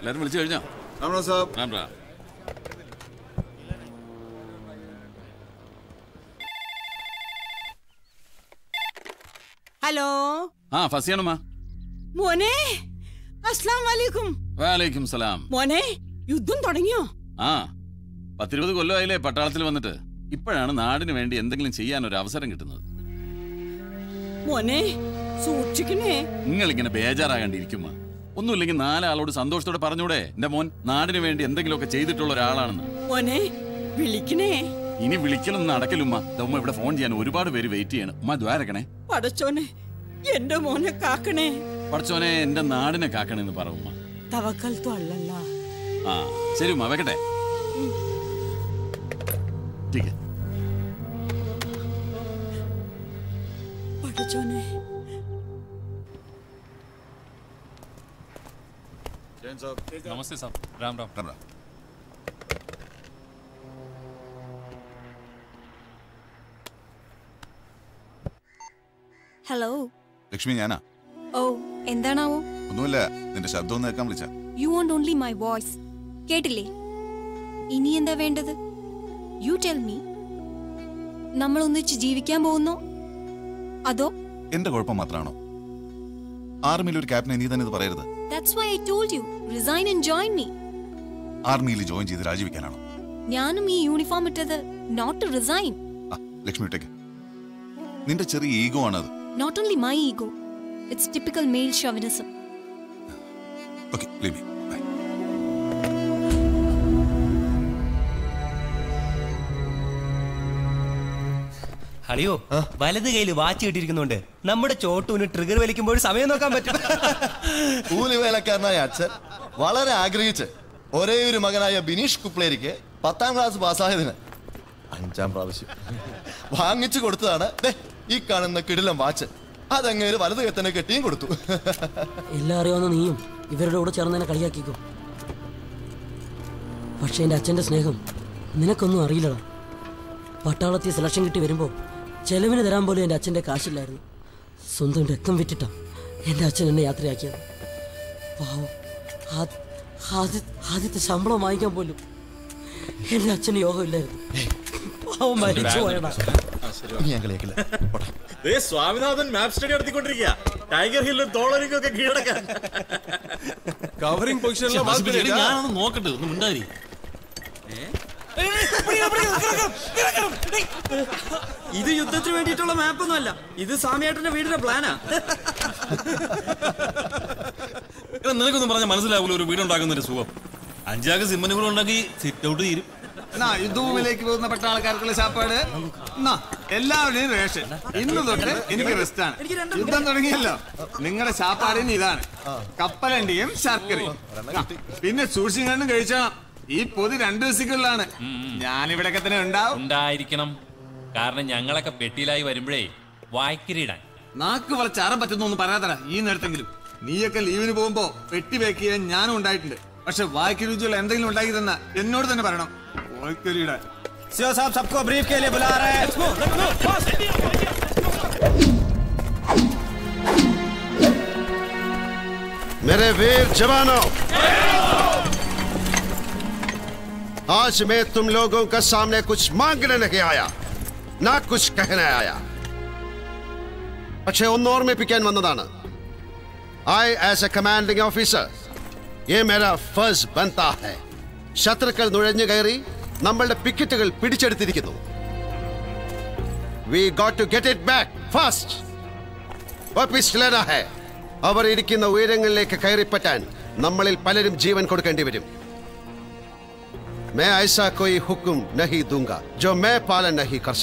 എല്ലാരും വിളിച്ചു കഴിഞ്ഞോ? ഹലോ? ആ ഫസിയാണമ്മ. മോനെ? വലൈക്കും സലാം മോനെ യുദ്ധം തുടങ്ങിയോ? ആ പത്തിരുപത് കൊല്ലമായില്ലേ പട്ടാളത്തിൽ വന്നിട്ട്. ഇപ്പോഴാണ് നാടിന് വേണ്ടി എന്തെങ്കിലും ചെയ്യാൻ ഒരു അവസരം കിട്ടുന്നത്. മോനെ സൂക്ഷിക്കണേ. നിങ്ങൾ ഇങ്ങനെ ബേജാറാകണ്ടിരിക്കുമ്മ. ഒന്നുമില്ലെങ്കിൽ നാലാളോട് സന്തോഷത്തോടെ പറഞ്ഞൂടെ എന്റെ മോൻ നാടിന് വേണ്ടി എന്തെങ്കിലുമൊക്കെ ചെയ്തിട്ടുള്ള ഒരാളാണെന്ന്. മോനെ വിളിക്കണേ. ഇനി വിളിക്കലൊന്നും നടക്കലുമ്മ. ഇവിടെ ഫോൺ ചെയ്യാൻ ഒരുപാട് പേര് വെയിറ്റ് ചെയ്യണം. ഉമ്മ ദ്വാരക്കണേ. പടച്ചോനെ എന്റെ മോനെ കാക്കണേ. പഠിച്ചോനെ എന്റെ നാടിനെ കാക്കണെന്ന് പറ ഉമ്മ തവക്കൽ തൊള്ളല്ല ആ ശരി ഉമ്മ വെക്കട്ടെ ठीक है പടച്ചോനെ जैन साहब नमस्ते साहब राम राम राम राम ഹലോ ലക്ഷ്മി ഞാനാ ഓ എന്താണാവോ? ഒന്നുമില്ല നിന്റെ ശബ്ദം ഒന്ന് കേൾക്കാൻ വിളിച്ച. You want only my voice കേട്ടില്ലേ? ഇനി എന്താ വേണ്ടത്? യു ടെൽ മീ നമ്മൾ ഒന്നിച്ച് ജീവിക്കാൻ പോകുന്നോ? അതോ? എന്റെ കുഴപ്പം മാത്രമാണോ? ആർമിയിൽ ഒരു ക്യാപ്റ്റനെ നീ തന്നെ ഇത് പറയരുത്. That's why I told you resign and join me ആർമിയിൽ ജോയിൻ ചെയ്ത് രാജിവെക്കാനാണോ? ഞാനും ഈ യൂണിഫോം ഇട്ടത് not to resign Lakshmi take നിന്റെ ചെറിയ ഈഗോ ആണത്. Not only my ego it's typical male chauvinism okay leave me അളിയോ വലത് കയ്യിൽ വാച്ച് കിട്ടിയിരിക്കുന്നുണ്ട്. നമ്മുടെ ചോട്ടൂന് ട്രിഗർ വലിക്കുമ്പോൾ സമയം നോക്കാൻ പറ്റും. കൂലിവേലക്കാരനായ അച്ഛൻ വളരെ ആഗ്രഹിച്ച് ഒരേ ഒരു മകനായ ബിനീഷ് കുപ്ലേരിക്ക് പത്താം ക്ലാസ് പാസ്സായതിന് അഞ്ചാം പ്രാവശ്യം. വാങ്ങിച്ചു കൊടുത്തതാണ്. ദേ, ഈ കാണുന്ന കിടിലം വാച്ച്. അതങ്ങേര് വലത് കെത്തനെ കെട്ടിയും കൊടുത്തു. എല്ലാം അറിയാവുന്ന നീയും ഇവരുടെ കൂടെ ചേർന്ന് എന്നെ കളിയാക്കിക്കോ. പക്ഷെ എന്റെ അച്ഛന്റെ സ്നേഹം നിനക്കൊന്നും അറിയില്ലടാ. പട്ടാളത്തിൽ സെലക്ഷൻ കിട്ടി വരുമ്പോൾ ചെലവിന് തരാൻ പോലും എന്റെ അച്ഛന്റെ കാശില്ലായിരുന്നു. സ്വന്തം രക്തം വിറ്റിട്ടാ എന്റെ അച്ഛൻ എന്നെ യാത്രയാക്കിയത്. പാവം. ആദ്യ- ആദ്യ- ആദ്യത്തെ ശമ്പളം വാങ്ങിക്കാൻ പോലും എന്റെ അച്ഛന് യോഗമില്ലായിരുന്നു. പാവം മരിച്ചു പോയടാ. ഇനി ഞാൻ കളിയാക്കില്ല. ദേ സ്വാമിനാഥൻ മാപ്പ് സ്റ്റഡി നടത്തിക്കൊണ്ടിരിക്കുക. ടൈഗർ ഹില്ലും തോളരിക്കും ഒക്കെ കീഴടക്കാൻ കവറിംഗ് പൊസിഷനിലെ ഞാനൊന്ന് നോക്കട്ടെ ഒന്ന് മിണ്ടാരി ഇത് യുദ്ധത്തിന് വേണ്ടിയിട്ടുള്ള മാപ്പൊന്നും അല്ല ഇത് സ്വാമിയേട്ടന്റെ വീടിന്റെ പ്ലാനാ എടാ, നിനക്കൊന്നും പറഞ്ഞാൽ മനസ്സിലാവൂല ഒരു വീടുണ്ടാക്കുന്നതിന്റെ സുഖം. അഞ്ചാക്ക് സിമ്മനുകൾ ഉണ്ടാക്കി സിറ്റ് ഔട്ട് തീരും. യുദ്ധഭൂമിയിലേക്ക് പോകുന്ന പട്ടാളക്കാർക്കുള്ള ചാപ്പാട്? എന്നാ, എല്ലാവരുടെയും റേഷൻ. ഇന്ന് തൊട്ട് എനിക്ക് റെസ്റ്റ് ആണ്. യുദ്ധം തുടങ്ങിയല്ലോ. നിങ്ങളുടെ ചാപ്പാടിന് ഇതാണ്. കപ്പലണ്ടിയും ശർക്കരയും. പിന്നെ സൂക്ഷിച്ചും കണ്ടും കഴിച്ചോണം ഈ പൊതി രണ്ടു ദിവസക്കുള്ളാണ് ഞാനിവിടൊക്കെ തന്നെ ഉണ്ടാവും. ഉണ്ടായിരിക്കണം. കാരണം ഞങ്ങളൊക്കെ പെട്ടിയിലായി വരുമ്പോഴേ വായ്ക്കരിയിടാൻ നാക്ക് വളച്ച് അറ പറ്റുന്നൊന്നും പറയാതട ഈ നേരത്തെങ്കിലും. നീയൊക്കെ ലീവിന് പോകുമ്പോ പെട്ടി വെക്ക് ചെയ്യാൻ ഞാനും ഉണ്ടായിട്ടുണ്ട്. പക്ഷെ വായ്ക്ക് രുചിയുള്ള എന്തെങ്കിലും ഉണ്ടാക്കി തന്ന എന്നോട് തന്നെ പറയണം. വായ്ക്കരിയിടാൻ സിയോ സാബ് സബ്കോ ബ്രീഫ് के लिए बुला रहे हैं मेरे वीर जवानों आज मैं तुम लोगों के सामने कुछ मांगने नहीं आया ना कुछ कहने आया പക്ഷെ ഒന്ന് ഓർമ്മിപ്പിക്കാൻ വന്നതാണ് I as a commanding officer ये मेरा फर्ज बनता है ശത്രുക്കൾ നുഴഞ്ഞു കയറി നമ്മളുടെ പിക്കറ്റുകൾ പിടിച്ചെടുത്തിരിക്കുന്നു. അവർ ഇരിക്കുന്ന ഉയരങ്ങളിലേക്ക് കയറിപ്പറ്റാൻ നമ്മളിൽ പലരും ജീവൻ കൊടുക്കേണ്ടി വരും. മേ ഐസാ കോയി ഹുക്കും നഹി ദുങ്ക ജോ മേ പാല നഹി കർ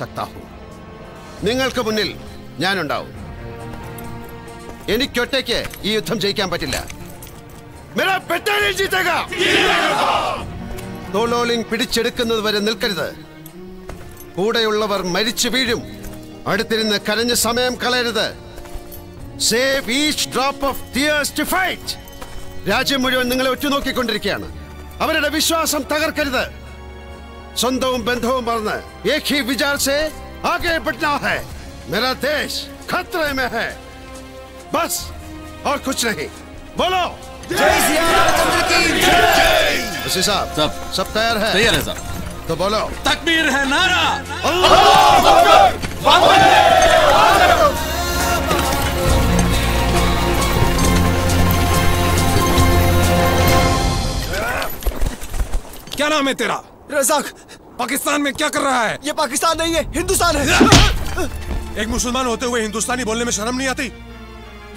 നിങ്ങൾക്ക് മുന്നിൽ ഞാനുണ്ടാവും. എനിക്കൊറ്റയ്ക്ക് ഈ യുദ്ധം ജയിക്കാൻ പറ്റില്ല. മേരാ ബറ്റാലിയൻ ജീതേഗാ തോലോളിംഗ് പിടിച്ചെടുക്കുന്നത് വരെ നിൽക്കരുത് കൂടെയുള്ളവർ മരിച്ചു വീഴും അടുത്തിരുന്ന് കരഞ്ഞ് സമയം കളയരുത് save each drop of tears to fight രാജ്യം മുഴുവൻ നിങ്ങളെ ഉറ്റുനോക്കിക്കൊണ്ടിരിക്കുകയാണ് അവരുടെ വിശ്വാസം തകർക്കരുത് സ്വന്തവും ബന്ധവും മറന്ന് ഏക് ഹി വിചാർ സേ ആകെ बढ़ना है मेरा देश खतरे में है बस और कुछ नहीं बोलो जय सिया रामचंद्र की जय। वसी साहब सब सब तैयार है? तैयार है साहब तो बोलो। तकबीर है नारा। क्या नाम है तेरा? रजाक। पाकिस्तान में क्या कर रहा है? ये पाकिस्तान नहीं है हिंदुस्तान है। एक मुसलमान होते हुए हिंदुस्तानी बोलने में शर्म नहीं आती?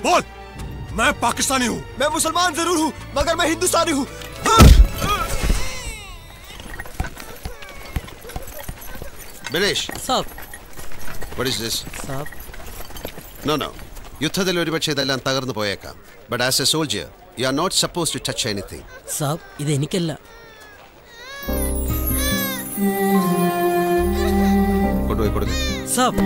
बोल। मैं पाकिस्तानी हूँ मैं मुसलमान जरूर हूँ मगर मैं हिंदुस्तानी हूँ ബിനേഷ് സാബ് what is this Saab no no യുദ്ധത്തിൽ ഒരുപക്ഷെ ഇതെല്ലാം തകർന്നു പോയേക്കാം but as a soldier you are not suppose to touch anything സാബ് ഇത് എനിക്കല്ല കൊണ്ടുപോയി കൊടുക്ക സാബ്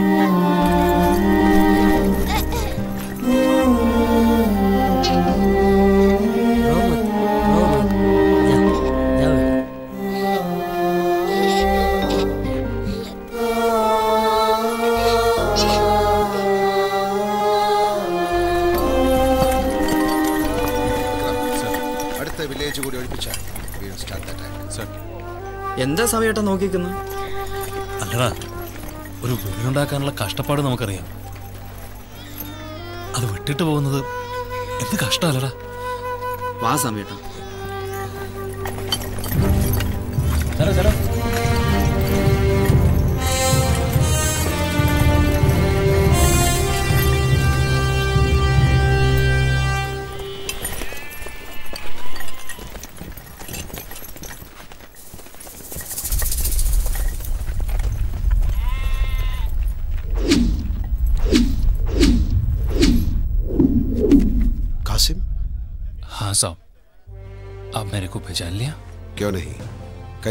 എന്താ സമയട്ടാ നോക്കിക്കുന്നത് അല്ലടാ ഒരു വീടുണ്ടാക്കാനുള്ള കഷ്ടപ്പാട് നമുക്കറിയാം. അത് വിട്ടിട്ട് പോകുന്നത് എന്ത് കഷ്ടമല്ലടാ? വാ സമയേട്ടാ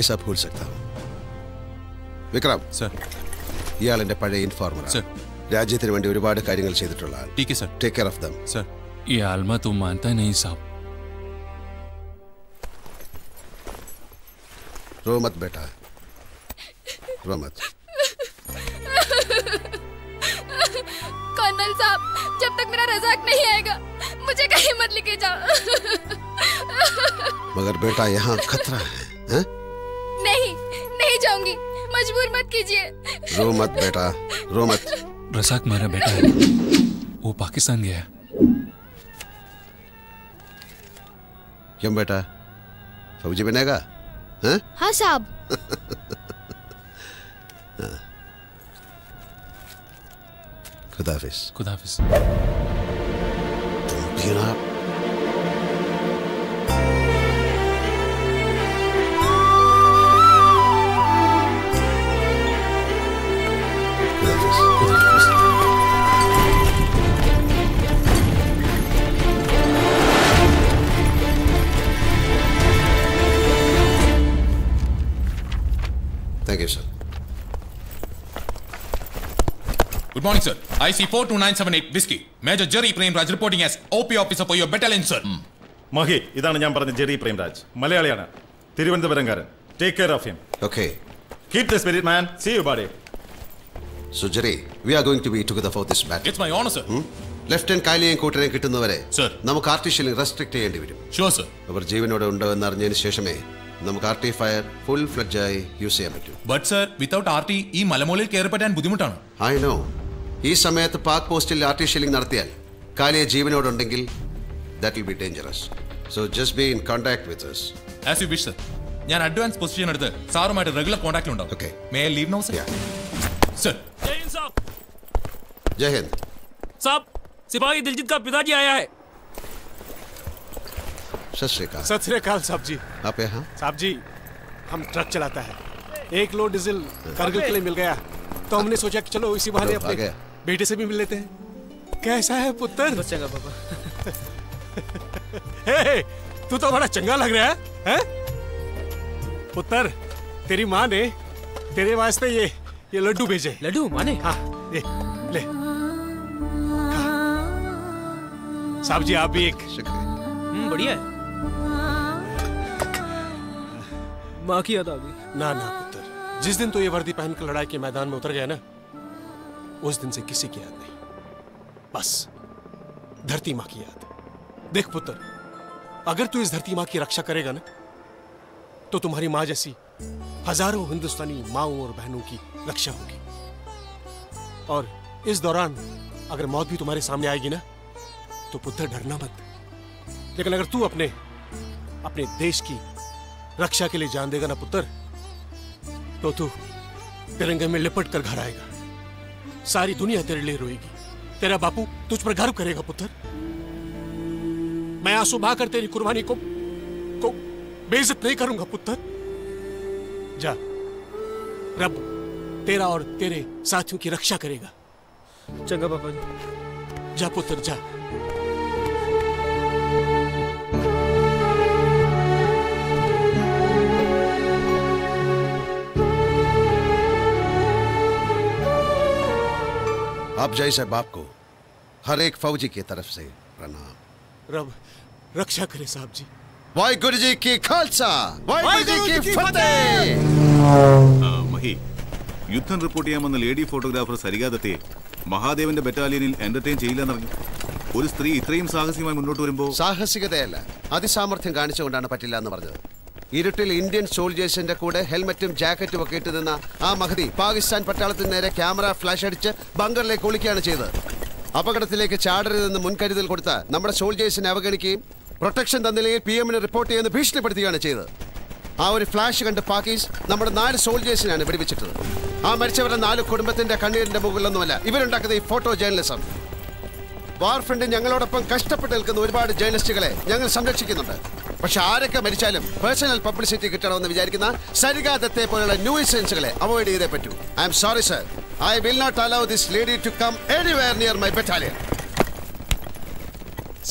कैसा भूल सकता हूँ വിക്രം സർ ഇയാൾ എന്റെ പഴയ ഇൻഫോർമർ സർ രാജ്യത്തിന് വേണ്ടി ഒരുപാട് കാര്യങ്ങൾ ചെയ്തിട്ടുള്ള ആൾ ठीक है sir take care of them sir ये आलमा तुम मानता ही नहीं साहब रो मत बेटा रो मत कर्नल साहब जब तक मेरा रजाक नहीं आएगा मुझे कहीं मत लेके जाओ मगर बेटा यहाँ खतरा है हैं? नहीं नहीं जाऊँगी। मजबूर मत कीजिए। रो मत बेटा रो मत। रसाक मेरा बेटा। है वो पाकिस्तान गया। क्यों बेटा? फौजी बनेगा? हैं? हाँ साहब। हाँ। खुदाफिज। खुदाफिज। तुम भी ना Thank you, sir. Good morning, sir. IC 42978 Whiskey. Major Jerry Premraj reporting as OP officer for your battalion, sir. Mahi ഇതാണ് ഞാൻ പറഞ്ഞ ജെറി പ്രേംരാജ് മലയാളിയാണ് തിരുവനന്തപുരംകാരൻ take care of him Okay. Keep the spirit man see you buddy So, Jerry, we are going to be together for this battle. It's my honor, sir. Lieutenant കാലിയെയും കൂട്ടരെയും കിട്ടുന്നവരെ നമുക്ക് ആർട്ടിഷ്യലിംഗ് restrict ചെയ്യേണ്ടി വരും Sure, sir. അവർ ജീവനോടെ ഉണ്ടോ എന്ന് അറിഞ്ഞതിന് ശേഷമേ നമുക്ക് ആർ ടി ഫയർ ഫുൾ ഫ്ലഡ്ജായി യൂസ് ചെയ്യാൻ പറ്റും. But sir without R T ഈ മലമോളിൽ കയറി പറ്റാൻ ബുദ്ധിമുട്ടാണ്. ഐ നോ ഈ സമയത്ത് പാക് പോസ്റ്റിൽ ആർ ടി ഷെല്ലിംഗ് നടത്തിയാൽ കാലിയെ ജീവനോടുണ്ടെങ്കിൽ that will be dangerous so just be in contact with us as you wish sir ഞാൻ അഡ്വാൻസ് പൊസിഷൻ എടുത്ത് സാറുമായിട്ട് റെഗുലർ കോൺടാക്റ്റിൽ ഉണ്ടാവും. Okay may leave now sir sir Jai Hind. സാബ് സിപാഹി ദിൽജിത് കാ പിതാജി ആയാ ഹൈ. सत श्री अकाल। सत श्री अकाल साहब जी। आप यहाँ? साहब जी हम ट्रक चलाता है। एक लोड डीजल कारगिल के लिए मिल गया। तो हमने सोचा कि चलो इसी बहाने अपने गया। बेटे से भी मिल लेते हैं। कैसा है पुत्र? पापा। हे, हे, तू तो बड़ा चंगा लग रहा है हैं? पुत्र तेरी माँ ने तेरे वास्ते ये ये लड्डू भेजे। लड्डू माने हाँ ये ले। साहब जी आप भी एक हम्म, बढ़िया है। माँ की याद आ गई। ना ना, पुत्र। जिस दिन तो ये वर्दी पहनकर लड़ाई के मैदान में उतर गया ना, उस दिन से किसी की याद नहीं। बस, धरती माँ की याद। देख पुत्र, अगर तू इस धरती माँ की रक्षा करेगा ना तो तुम्हारी माँ जैसी हज़ारों हिंदुस्तानी माओ और बहनों की रक्षा होगी। और इस दौरान अगर मौत भी तुम्हारे सामने आएगी ना तो पुत्र, डरना मत। लेकिन अगर तू अपने अपने देश की रक्षा के लिए जान देगा ना पुत्र। तो तू तिरंगे में लिपट कर घर आएगा। सारी दुनिया तेरे लिए रोएगी। तेरा बापू तुझ पर गर्व करेगा पुत्र। मैं आँसू बहाकर तेरी कुर्बानी को को बेइज्जत नहीं करूँगा पुत्र। जा। रब तेरा और तेरे साथियों की रक्षा करेगा। चंगा बाबा जी। जा पुत्र जा। आप जैसे बाप को हर एक फौजी की तरफ से प्रणाम रब रक्षा करे साहब जी वाहिगुरु जी की खालसा वाहिगुरु जी की फतेह ആ, മഹി യുദ്ധം റിപ്പോർട്ട് ചെയ്യാമെന്ന ലേഡി ഫോട്ടോഗ്രാഫർ സരികാദത്തെ മഹാദേവന്റെ ബറ്റാലിയനിൽ എന്റർടൈൻ ചെയ്യില്ലെന്നറിഞ്ഞു ഒരു സ്ത്രീ ഇത്രയും സാഹസികമായി മുന്നോട്ട് വരുമ്പോൾ സാഹസികതയല്ല അതിസാമർഥ്യം കാണിച്ചുകൊണ്ടാണ് പറ്റില്ല എന്ന് പറഞ്ഞത് ഇരുട്ടിൽ ഇന്ത്യൻ സോൾജേഴ്സിന്റെ കൂടെ ഹെൽമറ്റും ജാക്കറ്റും ഒക്കെ ഇട്ട് നിന്ന ആ മഹതി പാകിസ്ഥാൻ പട്ടാളത്തിന് നേരെ ക്യാമറ ഫ്ലാഷ് അടിച്ച് ബങ്കറിലേക്ക് ഒളിക്കുകയാണ് ചെയ്തത്. അപകടത്തിലേക്ക് ചാടരുതെന്ന് മുൻകരുതൽ കൊടുത്ത നമ്മുടെ സോൾജേഴ്സിനെ അവഗണിക്കുകയും പ്രൊട്ടക്ഷൻ തന്നില്ലെങ്കിൽ പി എമ്മിനെ റിപ്പോർട്ട് ചെയ്യുന്ന ഭീഷണിപ്പെടുത്തുകയാണ് ചെയ്തത്. ആ ഒരു ഫ്ലാഷ് കണ്ട് പാക്കീസ് നമ്മുടെ നാല് സോൾജേഴ്സിനാണ് വെടിവെച്ചിട്ടത്. ആ മരിച്ചവരുടെ നാല് കുടുംബത്തിന്റെ കണ്ണീരിന്റെ മുകളിലൊന്നുമല്ല ഇവരുണ്ടാക്കുന്ന ഈ ഫോട്ടോ ജേർണലിസം. വാർഫ്രണ്ട് ഞങ്ങളോടൊപ്പം കഷ്ടപ്പെട്ട് നിൽക്കുന്ന ഒരുപാട് ജേർണലിസ്റ്റുകളെ ഞങ്ങൾ സംരക്ഷിക്കുന്നുണ്ട്. പക്ഷെ ആരൊക്കെ മരിച്ചാലും പേഴ്സണൽ പബ്ലിസിറ്റി കിട്ടണമെന്ന് വിചാരിക്കുന്ന സരികാദത്തെ ദത്തെ പോലുള്ള ന്യൂസൻസുകളെ അവോയ്ഡ് ചെയ്തേ പറ്റൂ. I am sorry sir I will not allow this lady to come anywhere near my battalion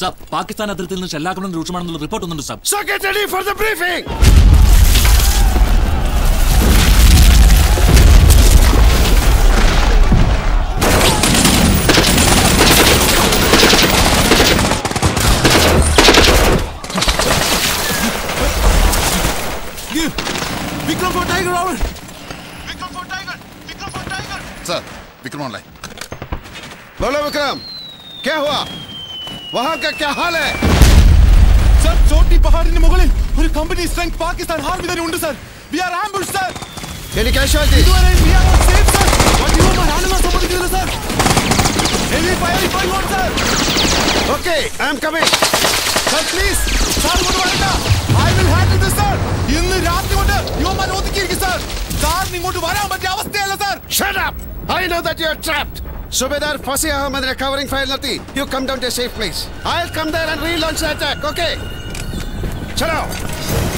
sir Pakistan അതിർത്തിയിൽ നിന്ന് ഷെല്ലാക്രമണം രൂക്ഷമാണെന്നുള്ള റിപ്പോർട്ട് ഒന്നുണ്ട് sir So for the for sir Vikram online बोलो विक्रम क्या हुआ वहां का क्या हाल है സർ ചോട്ടി പഹാഡിന് മുകളിൽ ഒരു കമ്പനി സ്ട്രെങ്ത് പാകിസ്ഥാൻ ആർമി തന്നെ ഉണ്ട് sir we are ambush sir Any casualties? ഇതുവരെ we are not safe sir വണ്ടിയുമായി ആളുകൾ സമ്മതിക്കുന്നില്ല സർ ഹെവി ഫയർ ഇപ്പോൾ on sir Okay, I am coming. Sir please sir ഇങ്ങോട്ട് വരണ്ട I will handle this sir ഇന്ന് രാത്രി കൊണ്ട് യുവമാർ ഒതുക്കിയിരിക്കും സർ സാറിന് ഇങ്ങോട്ട് വരാൻ പറ്റിയ അവസ്ഥയല്ല sir Shut up! I know that you are trapped. Subedar Fasi Ahmed covering fire Nati. You come down to a safe place. I'll come there and relaunch the attack, okay? Chalo!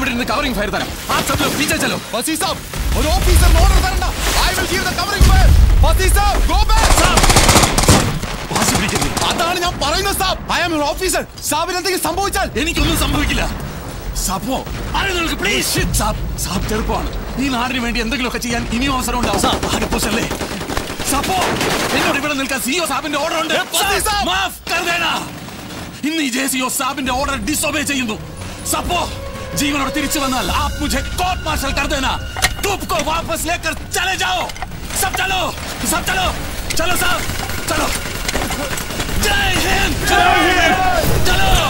ഞാനിവിടെ ഇരുന്ന് covering fire തരാം. ആ ചലോ പീച്ചെ ചലോ. ബസി സാബ് ഒരു officer order തരണ്ട. I will give the covering fire Bassi Saab go back അതാണ് ഞാൻ പറയുന്നത് സാബ്. ഐ ആം യുവർ ഓഫീസർ സാബിന് എന്തെങ്കിലും സംഭവിച്ചാൽ എനിക്കൊന്നും സംഭവിക്കില്ല. സാബോ ആരെ നിങ്ങൾക്ക് പ്ലീസ് സാബ്. സാബ് ചെറുപ്പമാണ്. ഈ നാടിന് വേണ്ടി എന്തെങ്കിലും ഒക്കെ ചെയ്യാൻ ഇനിയും അവസരം ഉണ്ടാവും സാബ്. ആകെപ്പോസല്ലേ സാബോ എന്നോട് ഇവിടെ നിൽക്കാൻ സിഒ സാബിന്റെ ഓർഡർ ഉണ്ട്. സാബ്, മാഫ് കർദേനാ ഇന്ന് ഈ ജെ സിഒ സാബിന്റെ ഓർഡർ ഡിസോബേ ചെയ്യുന്നു. സപ്പോ जीवन और तिरुचिवनल आप मुझे कोर्ट मार्शल कर देना। टूप को वापस लेकर चले जाओ। सब चलो सब चलो चलो सब चलो। जय हिंद। जय हिंद। चलो।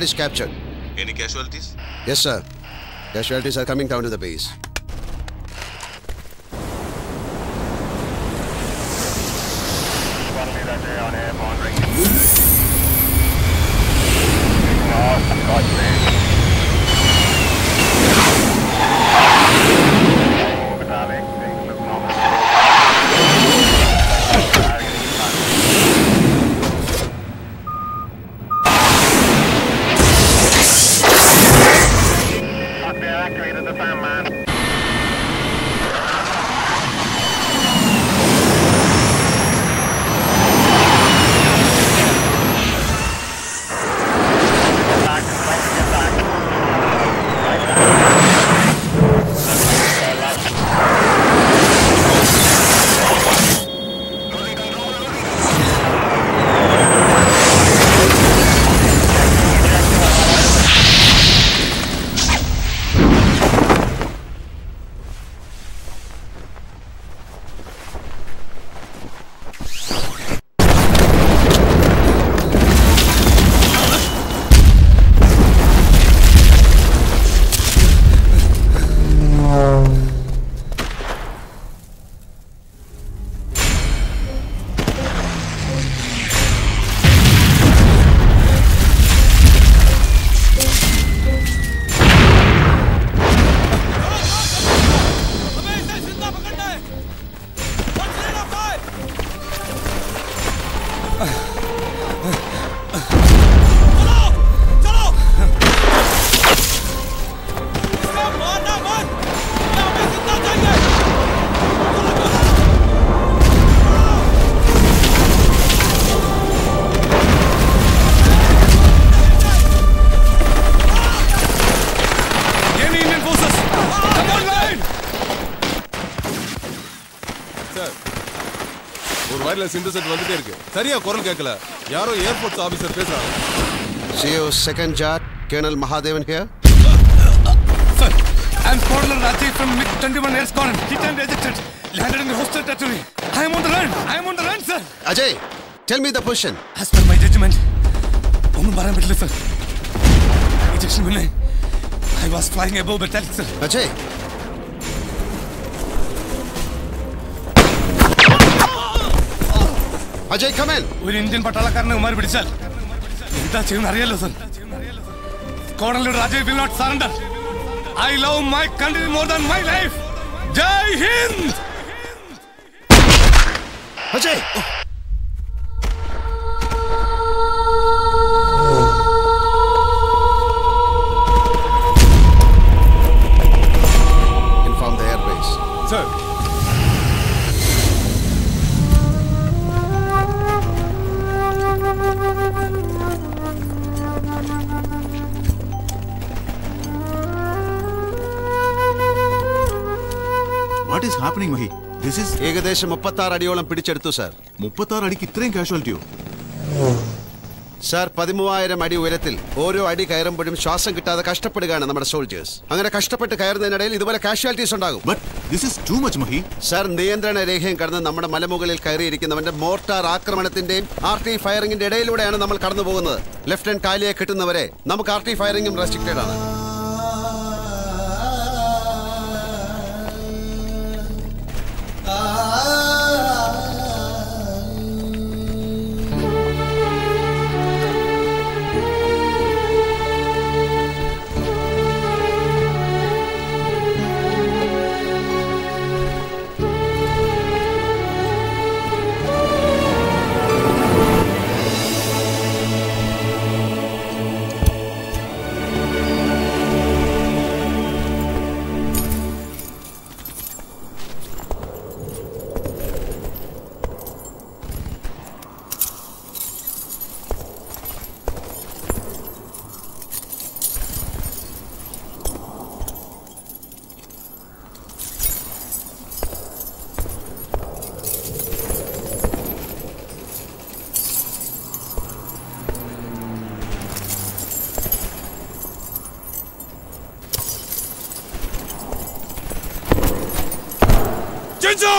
Pahad is captured. Any casualties? Yes, sir. Casualties are coming down to the base. பேர்ல சிந்து செட் வந்துட்டே இருக்கு சரியா குரல் கேட்கல யாரோ ஏர்போர்ட் ஆபீசர் பேசுறாங்க CO second Jat colonel Mahadevan here sir I am colonel Raji from mid 21 airs corner return registered landed in the hostile territory I am on the run I am on the run sir Ajay tell me the position as per my judgement ஒன்னும் வர முடியல sir injection இல்லை I was flying above the territory Ajay Ajay Kamal. ഒരു Indian പട്ടാളക്കാരനെ ഉമാർ പിടിച്ചാൽ എന്താ ചെയ്യുന്ന അറിയാലോ sir. Colonel Rajeev will not surrender. I love my country more than my life Jai Hind! Ajay ഏകദേശം മുപ്പത്തി ആറ് അടിയോളം പിടിച്ചെടുത്തു സാർ. മുപ്പത്തി ആറ് അടിക്ക് ഇത്രയും കാഷ്വാലിറ്റിയോ സാർ പതിമൂവായിരം അടി ഉയരത്തിൽ ഓരോ അടി കയറുമ്പോഴും ശ്വാസം കിട്ടാതെ കഷ്ടപ്പെടുകയാണ് നമ്മുടെ സോൾജേഴ്സ് അങ്ങനെ കഷ്ടപ്പെട്ട് കയറുന്നതിനിടയിൽ ഇതുപോലെ കാഷ്വാലിറ്റീസ് ഉണ്ടാകും. This is too much Mahi sir നിയന്ത്രണ രേഖയും കടന്ന് നമ്മുടെ മലമുകളിൽ കയറിയിരിക്കുന്നവന്റെ മോർട്ടാർ ആക്രമണത്തിന്റെയും ആർ ടി ഫയറിംഗിന്റെ ഇടയിലൂടെയാണ് നമ്മൾ കടന്നു പോകുന്നത് ലെഫ്റ്റനന്റ് കാലിയെ കിട്ടുന്നവരെ നമുക്ക് ആർ ടി ഫയറിംഗും റെസ്ട്രിക്റ്റഡ് ആണ്.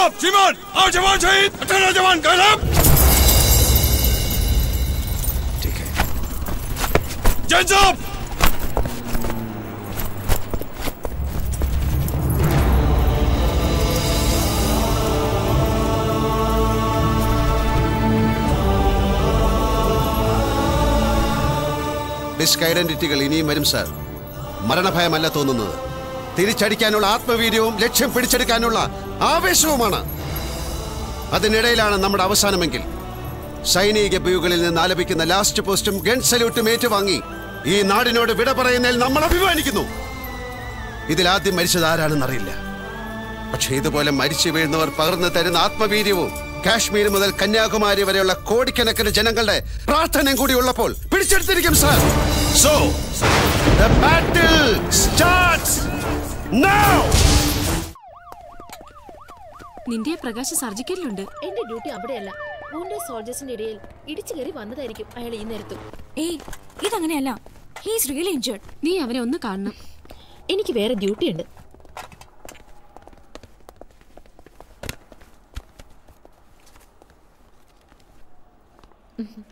Up! श्रीमान आओ जवान शहीद Atana जवान up! Take care. Gents up! Disc ഐഡന്റിറ്റികൾ ഇനിയും വരും സാർ മരണഭയമല്ല തോന്നുന്നത് തിരിച്ചടിക്കാനുള്ള ആത്മവീര്യവും ലക്ഷ്യം പിടിച്ചെടുക്കാനുള്ള ആവേശവുമാണ്. അതിനിടയിലാണ് നമ്മുടെ അവസാനമെങ്കിൽ. സൈനിക ബ്യൂകളിൽ നിന്ന് ആലപിക്കുന്ന ലാസ്റ്റ് പോസ്റ്റും ഗൺ സല്യൂട്ടും ഏറ്റുവാങ്ങി. ഈ നാടിനോട് വിട പറയുന്നതിൽ നമ്മൾ അഭിമാനിക്കുന്നു. ഇതിൽ ആദ്യം മരിച്ചത് ആരാണെന്നറിയില്ല പക്ഷേ ഇതുപോലെ മരിച്ചു വീഴുന്നവർ പകർന്നു തരുന്ന ആത്മവീര്യവും കാശ്മീർ മുതൽ കന്യാകുമാരി വരെയുള്ള കോടിക്കണക്കിന് ജനങ്ങളുടെ പ്രാർത്ഥനയും കൂടി ഉള്ളപ്പോൾ പിടിച്ചെടുത്തിരിക്കും sir so the battle starts now നിന്റെ പ്രകാശ് സർജിക്കലിലുണ്ട്. എന്റെ ഡ്യൂട്ടി അവിടെയല്ല. മൂന്ന് സോൾജേഴ്സിന്റെ ഇടയിൽ ഇടിച്ചു കയറി വന്നതായിരിക്കും അയാൾ ഈ നേരത്തും. ഏയ് ഇതങ്ങനെയല്ല. ഹീസ് റിയലി ഇഞ്ചേർഡ് നീ അവനെ ഒന്ന് കാണണം. എനിക്ക് വേറെ ഡ്യൂട്ടി ഉണ്ട്. പ്രകാശ്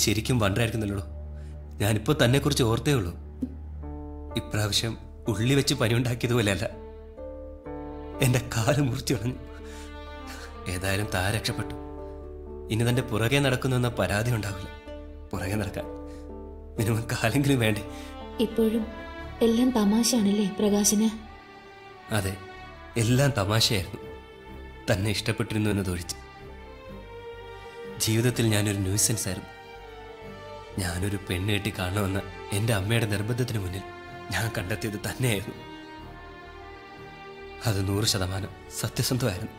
ശരിക്കും വണ്ടായിരിക്കുന്നല്ലോ ഞാനിപ്പോൾ തന്നെ കുറിച്ച് ഓർത്തേ ഉള്ളൂ. ഇപ്രാവശ്യം ഉള്ളി വെച്ച് പനി ഉണ്ടാക്കിയതുപോലെയല്ല എന്റെ കാൽ മുറിച്ചു കളഞ്ഞു. ഏതായാലും താ രക്ഷപ്പെട്ടു. ഇനി തന്റെ പുറകെ നടക്കുന്നെന്ന പരാതി ഉണ്ടാവില്ല. പുറകെ നടക്കാൻ. മിനിമം കാലെങ്കിലും വേണ്ടേ? ഇപ്പോഴും എല്ലാം തമാശയാണല്ലേ പ്രകാശിന്? അതെ എല്ലാം തമാശയായിരുന്നു. തന്നെ ഇഷ്ടപ്പെട്ടിരുന്നു എന്നതൊഴിച്ച്. ജീവിതത്തിൽ ഞാനൊരു ന്യൂസൻസ് ആയിരുന്നു. ഞാനൊരു പെണ്ണ് കെട്ടി കാണുമെന്ന് എന്റെ അമ്മയുടെ നിർബന്ധത്തിന് മുന്നിൽ ഞാൻ കണ്ടെത്തിയത് തന്നെയായിരുന്നു. അത് നൂറ് ശതമാനം സത്യസന്ധമായിരുന്നു.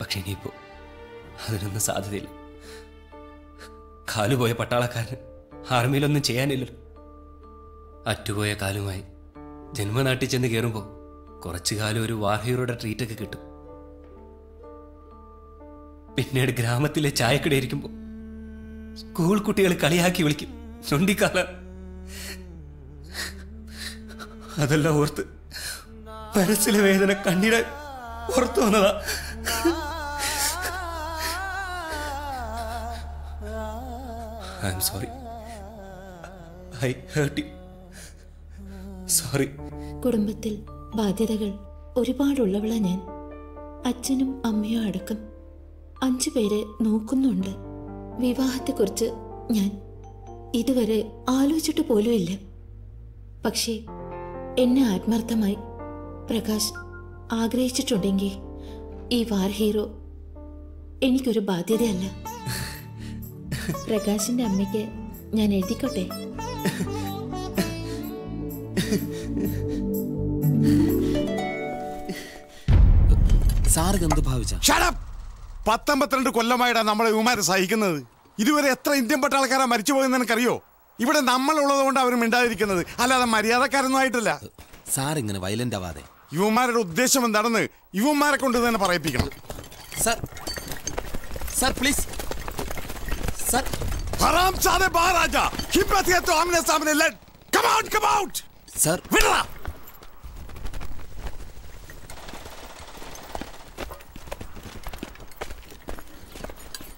പക്ഷെ ഇനിയിപ്പോൾ അതിനൊന്നും സാധ്യതയില്ല. കാലുപോയ പട്ടാളക്കാരന് ആർമിയിലൊന്നും ചെയ്യാനില്ലല്ലോ. അറ്റുപോയ കാലുമായി ജന്മനാട്ടിൽ ചെന്ന് കയറുമ്പോൾ കുറച്ചു കാലം ഒരു വാർ ട്രീറ്റ് ട്രീറ്റൊക്കെ കിട്ടും. പിന്നീട് ഗ്രാമത്തിലെ ചായക്കട ഇരിക്കുമ്പോൾ സ്കൂൾ കുട്ടികൾ കളിയാക്കി വിളിക്കും. ചുണ്ടിക്കാല അതെല്ലാം ഓർത്ത് മനസ്സിലെ വേദന കണ്ണിടെ ഓർത്തു വന്നതാ. I am sorry I hurt you sorry കുടുംബത്തിൽ ബാധ്യതകൾ ഒരുപാടുള്ളവളാ ഞാൻ. അച്ഛനും അമ്മയും അടക്കം അഞ്ചു പേരെ നോക്കുന്നുണ്ട്. വിവാഹത്തെക്കുറിച്ച് ഞാൻ ഇതുവരെ ആലോചിച്ചിട്ട് പോലുമില്ല പക്ഷേ എന്നെ ആത്മാർത്ഥമായി പ്രകാശ് ആഗ്രഹിച്ചിട്ടുണ്ടെങ്കിൽ ഈ വാർ ഹീറോ എനിക്കൊരു ബാധ്യതയല്ല. പ്രകാശിന്റെ അമ്മയ്ക്ക് ഞാൻ എഴുതിക്കോട്ടെ? സാർ എന്ത് ഭാവിച്ച? പത്തമ്പത്തിരണ്ട് കൊല്ലമായിട്ടാ നമ്മളെ ഇവമാരെ സഹിക്കുന്നത്. ഇതുവരെ എത്ര ഇന്ത്യൻ പട്ടാളക്കാരാ മരിച്ചു പോയെന്ന് എനിക്കറിയോ? ഇവിടെ നമ്മളുള്ളത് കൊണ്ട് അവർ മിണ്ടാതിരിക്കുന്നത്. അല്ലാതെ മര്യാദക്കാരൊന്നും ആയിട്ടില്ല. സാർ ഇങ്ങനെ വയലന്റ് ആവാതെ. യുവമാരുടെ ഉദ്ദേശം എന്താണെന്ന് യുവന്മാരെ കൊണ്ട് തന്നെ പറയിപ്പിക്കണം. Sir sir please sir. ഹറാം സാദെ ബാ രാജ തോ ആമനെ സാമനെ let come out come out sir. വിടടാ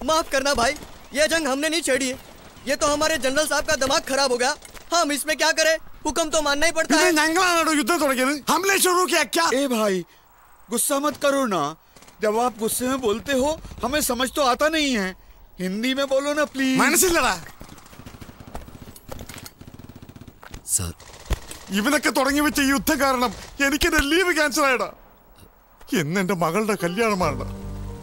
माफ करना भाई ये जंग हमने नहीं छेड़ी है ये तो हमारे जनरल साहब का दिमाग खराब हो गया हम इसमें क्या करें हुक्म तो मानना ही पड़ता है ഞങ്ങളാണോ യുദ്ധം തുടങ്ങിയത് हमले शुरू किया क्या ए भाई गुस्सा मत करो ना जब आप गुस्से में बोलते हो हमें समझ तो आता नहीं है हिंदी में बोलो ना प्लीज മനസ്സില്ലടാ സർ ഇവനൊക്കെ തുടങ്ങി വെച്ച ഈ യുദ്ധം കാരണം എനിക്ക് എന്റെ ലീവ് ക്യാൻസൽ ആയടാ എന്ന് എന്റെ മകളുടെ കല്യാണമാണ്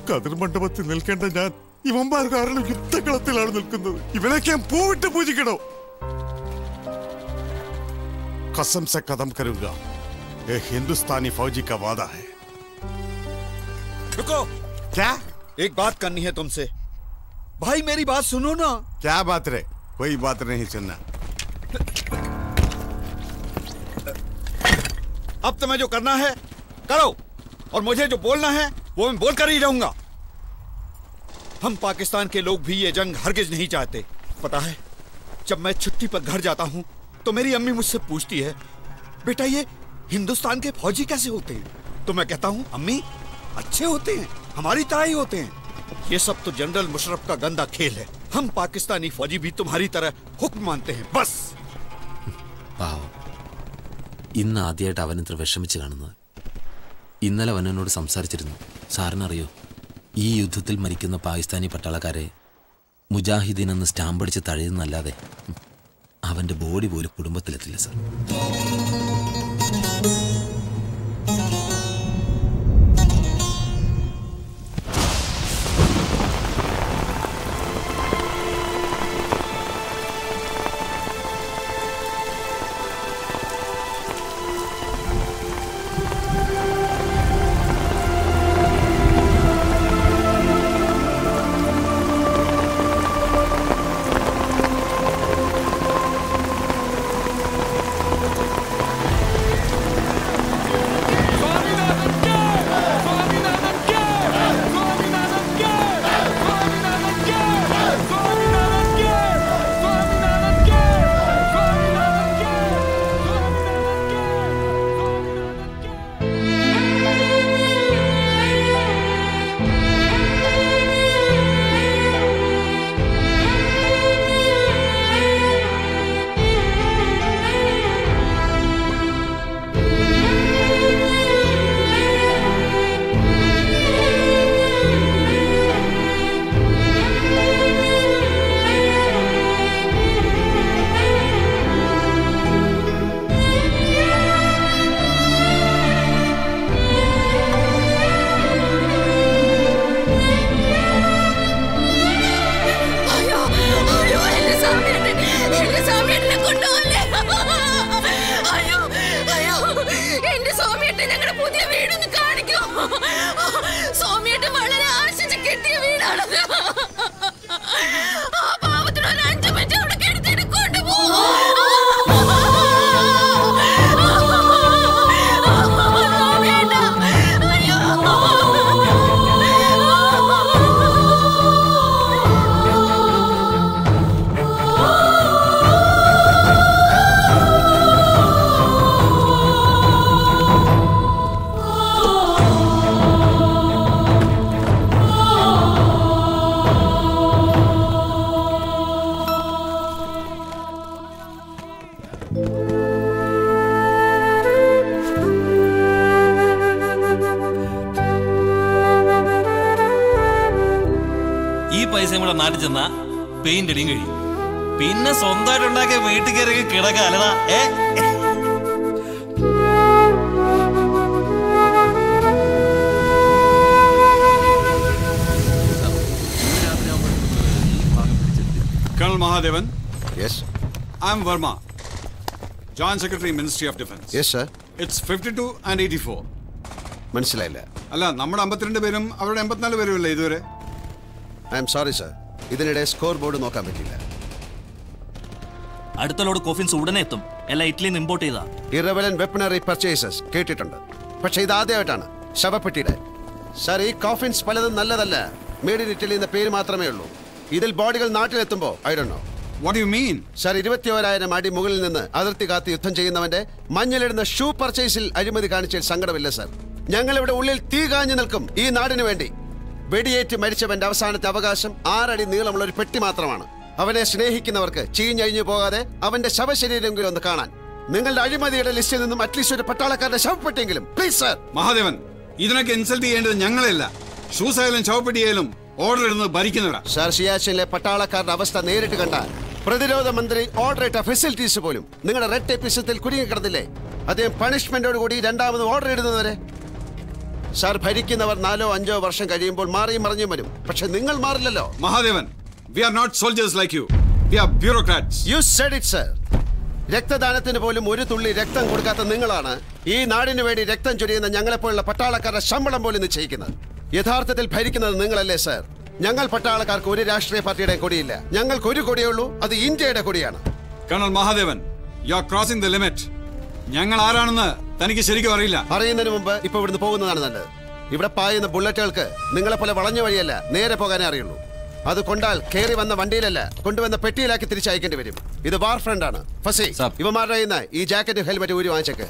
കതിർ മണ്ഡപത്തിൽ നിൽക്കേണ്ട ഞാൻ ഇവന്മാർ കാരണം യുദ്ധകളത്തിലാണ് നിൽക്കുന്നത് ഇവനൊക്കെ ഞാൻ പൂവിട്ട് പൂജിക്കണോ कसम से कदम करूंगा ये हिंदुस्तानी फौजी का वादा है रुको क्या एक बात करनी है तुमसे भाई मेरी बात सुनो ना क्या बात रे कोई बात नहीं सुनना अब तुम्हें जो करना है करो और मुझे जो बोलना है वो मैं बोलकर ही रहूंगा हम पाकिस्तान के लोग भी ये जंग हरगिज नहीं चाहते पता है जब मैं छुट्टी पर घर जाता हूँ तो मेरी अम्मी मुझसे पूछती है बेटा ये हिंदुस्तान के फौजी कैसे होते हैं तो मैं कहता हूँ अम्मी अच्छे होते हैं हमारी तरह ही होते हैं ये सब तो जनरल मुशरफ का गंदा खेल है हम पाकिस्तानी फौजी भी तुम्हारी तरह हुक्म मानते हैं बस പാവം ഇന്ന് ആദ്യമായിട്ട് അവൻ ഇത്ര വിഷമിച്ച് കാണുന്നത് ഇന്നലെ അവൻ എന്നോട് സംസാരിച്ചിരുന്നു സാറിനറിയോ ഈ യുദ്ധത്തിൽ മരിക്കുന്ന പാകിസ്ഥാനി പട്ടാളക്കാരെ മുജാഹിദീൻ എന്ന് സ്റ്റാമ്പ് അടിച്ച് തഴയുന്നല്ലാതെ അവന്റെ ബോഡി പോലും കുടുംബത്തിലെത്തില്ല സാർ. പെയിന്റ് അടിയും കഴിയും പിന്നെ സ്വന്തമായിട്ട് ഉണ്ടാക്കിയ വീട്ടിൽ കയറി കിടക്ക അല്ലതാ ഏ Colonel Mahadevan? Yes. I'm Verma, Joint Secretary, Ministry of Defense. Yes sir It's 52 and 84. മനസ്സിലായില്ല അല്ല നമ്മുടെ അമ്പത്തിരണ്ട് പേരും അവരുടെ എൺപത്തിനാല് പേരും അല്ലേ ഇതുവരെ ഐ എം സോറി സർ ഇതിനിടെ സ്കോർ ബോർഡ് നോക്കാൻ പറ്റില്ല. അടുത്ത ലോഡ് കോഫിൻസ് ഉടനെ എത്തും. എല്ലാം ഇറ്റലിയിൽ നിന്ന് ഇമ്പോർട്ട് ചെയ്താ. ഇറവലൻ വെപ്പണറി പർച്ചേസസ് കേട്ടിട്ടുണ്ട്. പക്ഷേ ഇത് ആദ്യമായിട്ടാണ്. ശവപ്പെട്ടിയുടെ. സർ ഈ കോഫിൻസ് പലതും നല്ലതല്ല. മേഡ് ഇൻ ഇറ്റലി എന്ന പേര് മാത്രമേ ഉള്ളൂ. ഇതിൽ ബോഡികൾ നാട്ടിലെത്തുമ്പോൾ I do know what you mean sir ഇരുപത്തിയോരായിരം അടി മുകളിൽ നിന്ന് അതിർത്തി കാത്ത് യുദ്ധം ചെയ്യുന്നവന്റെ മഞ്ഞളിടുന്ന ഷൂ പർച്ചേസിൽ അഴിമതി കാണിച്ചതിൽ സങ്കടമില്ല സർ ഞങ്ങൾ ഇവിടെ ഉള്ളിൽ തീ കാഞ്ഞു നിൽക്കും ഈ നാടിനു വേണ്ടി വെടിയേറ്റ് മരിച്ചവന്റെ അവസാനത്തെ അവകാശം ആറടി നീളമുള്ള ഒരു പെട്ടി മാത്രമാണ്. അവനെ സ്നേഹിക്കുന്നവർക്ക് ചീഞ്ഞഴിഞ്ഞു പോകാതെ അവന്റെ ശവശരീരമെങ്കിലും ഒന്ന് കാണാൻ. നിങ്ങളുടെ അഴിമതിയുടെ ലിസ്റ്റിൽ നിന്നും അറ്റ്ലീസ്റ്റ് ഒരു പട്ടാളക്കാരുടെ ശവപ്പെട്ടിയെങ്കിലും. പ്ലീസ് സർ മഹാദേവൻ ഇതിനൊക്കെ ഇൻസൾട്ട് ചെയ്യേണ്ടത് ഞങ്ങളല്ല. ഷൂസായാലും ശവപ്പെട്ടിയായാലും ഓർഡർ ഇടുന്നത് ഭരിക്കുന്നവരാ. സർ സിയാച്ചിലെ പട്ടാളക്കാരുടെ അവസ്ഥ നേരിട്ട് കണ്ടാൽ പ്രതിരോധ മന്ത്രി ഓർഡർ ഇട്ട ഫെസിലിറ്റീസ് പോലും നിങ്ങളുടെ റെഡ് ടേപ്പിസത്തിൽ കുടുങ്ങിക്കിടന്നില്ലേ അദ്ദേഹം പണിഷ്മെന്റോട് കൂടി രണ്ടാമത് ഓർഡർ ഇടുന്നവരെ സാർ ഭരിക്കുന്നവർ നാലോ അഞ്ചോ വർഷം കഴിയുമ്പോൾ മാറിയും മറിഞ്ഞും വരും. പക്ഷെ നിങ്ങൾ മാറില്ലല്ലോ. Mahadevan we are not soldiers like you we are bureaucrats you said it sir രക്തദാനത്തിന് പോലും ഒരു തുള്ളി രക്തം കൊടുക്കാത്ത നിങ്ങളാണ് ഈ നാടിനു വേണ്ടി രക്തം ചൊരിയുന്ന ഞങ്ങളെപ്പോലുള്ള പട്ടാളക്കാരുടെ ശമ്പളം പോലും നിശ്ചയിക്കുന്നത് യഥാർത്ഥത്തിൽ ഭരിക്കുന്നത് നിങ്ങളല്ലേ സർ ഞങ്ങൾ പട്ടാളക്കാർക്ക് ഒരു രാഷ്ട്രീയ പാർട്ടിയുടെ കൊടിയില്ല. ഞങ്ങൾക്ക് ഒരു കൊടിയേ ഉള്ളൂ അത് ഇന്ത്യയുടെ കൊടിയാണ്. Colonel Mahadevan you are crossing the limit ഞങ്ങൾ ആരാണെന്ന് തനിക്ക് ശരിക്കും അറിയില്ല. അറിയുന്നതിന് മുമ്പ് ഇപ്പൊ ഇവിടുന്ന് പോകുന്നതാണ് നല്ലത്. ഇവിടെ പായുന്ന ബുള്ളറ്റുകൾക്ക് നിങ്ങളെ പോലെ വളഞ്ഞ വഴിയല്ല നേരെ പോകാനേ അറിയുള്ളൂ. അത് കൊണ്ടാൽ കയറി വന്ന വണ്ടിയിലല്ല കൊണ്ടുവന്ന പെട്ടിയിലാക്കി തിരിച്ചയക്കേണ്ടി വരും. ഇത് വാർ ഫ്രണ്ട് ആണ് ഫസി ഇവന്മാരുടെ ഈ ജാക്കറ്റ് ഹെൽമെറ്റ് ഊരി വാങ്ങിച്ചേക്ക്.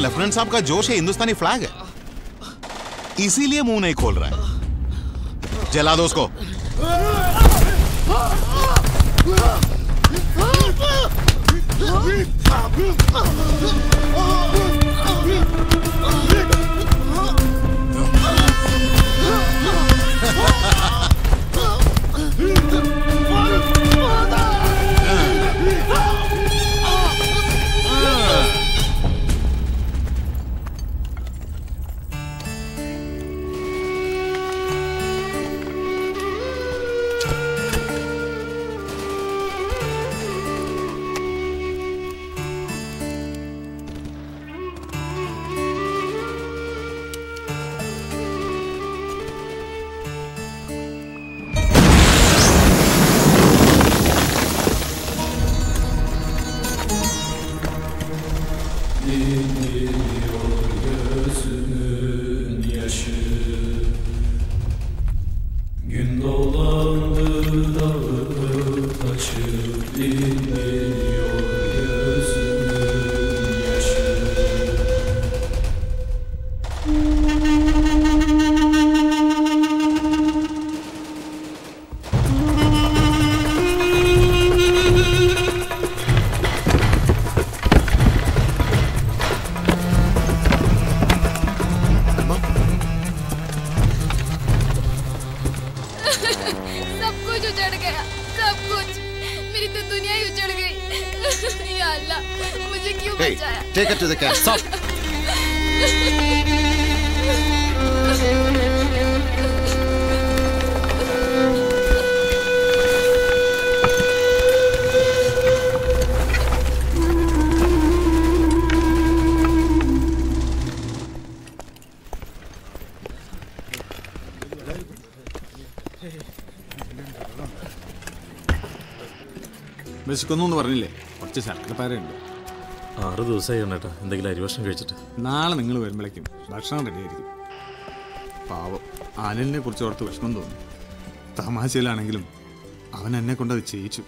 लेफ्टिनेंट साहब का जोश है, हिंदुस्तानी फ्लैग है। इसीलिए मुँह नहीं खोल रहा है। जला दो उसको। Gün വിശക്കൊന്നു പറഞ്ഞില്ലേ? കുറച്ച് ശർക്കരപ്പാരുണ്ട് ആറ് ദിവസമായി ചേട്ടാ എന്തെങ്കിലും അരിഭക്ഷണം കഴിച്ചിട്ട്. നാളെ നിങ്ങൾ വരുമ്പോഴേക്കും ഭക്ഷണം റെഡി ആയിരിക്കും. പാവം. അനിലിനെ കുറിച്ച് ഓർത്ത് വിഷമം തോന്നി. തമാശയിലാണെങ്കിലും അവൻ എന്നെ കൊണ്ട് അത് ചെയ്യിച്ചു.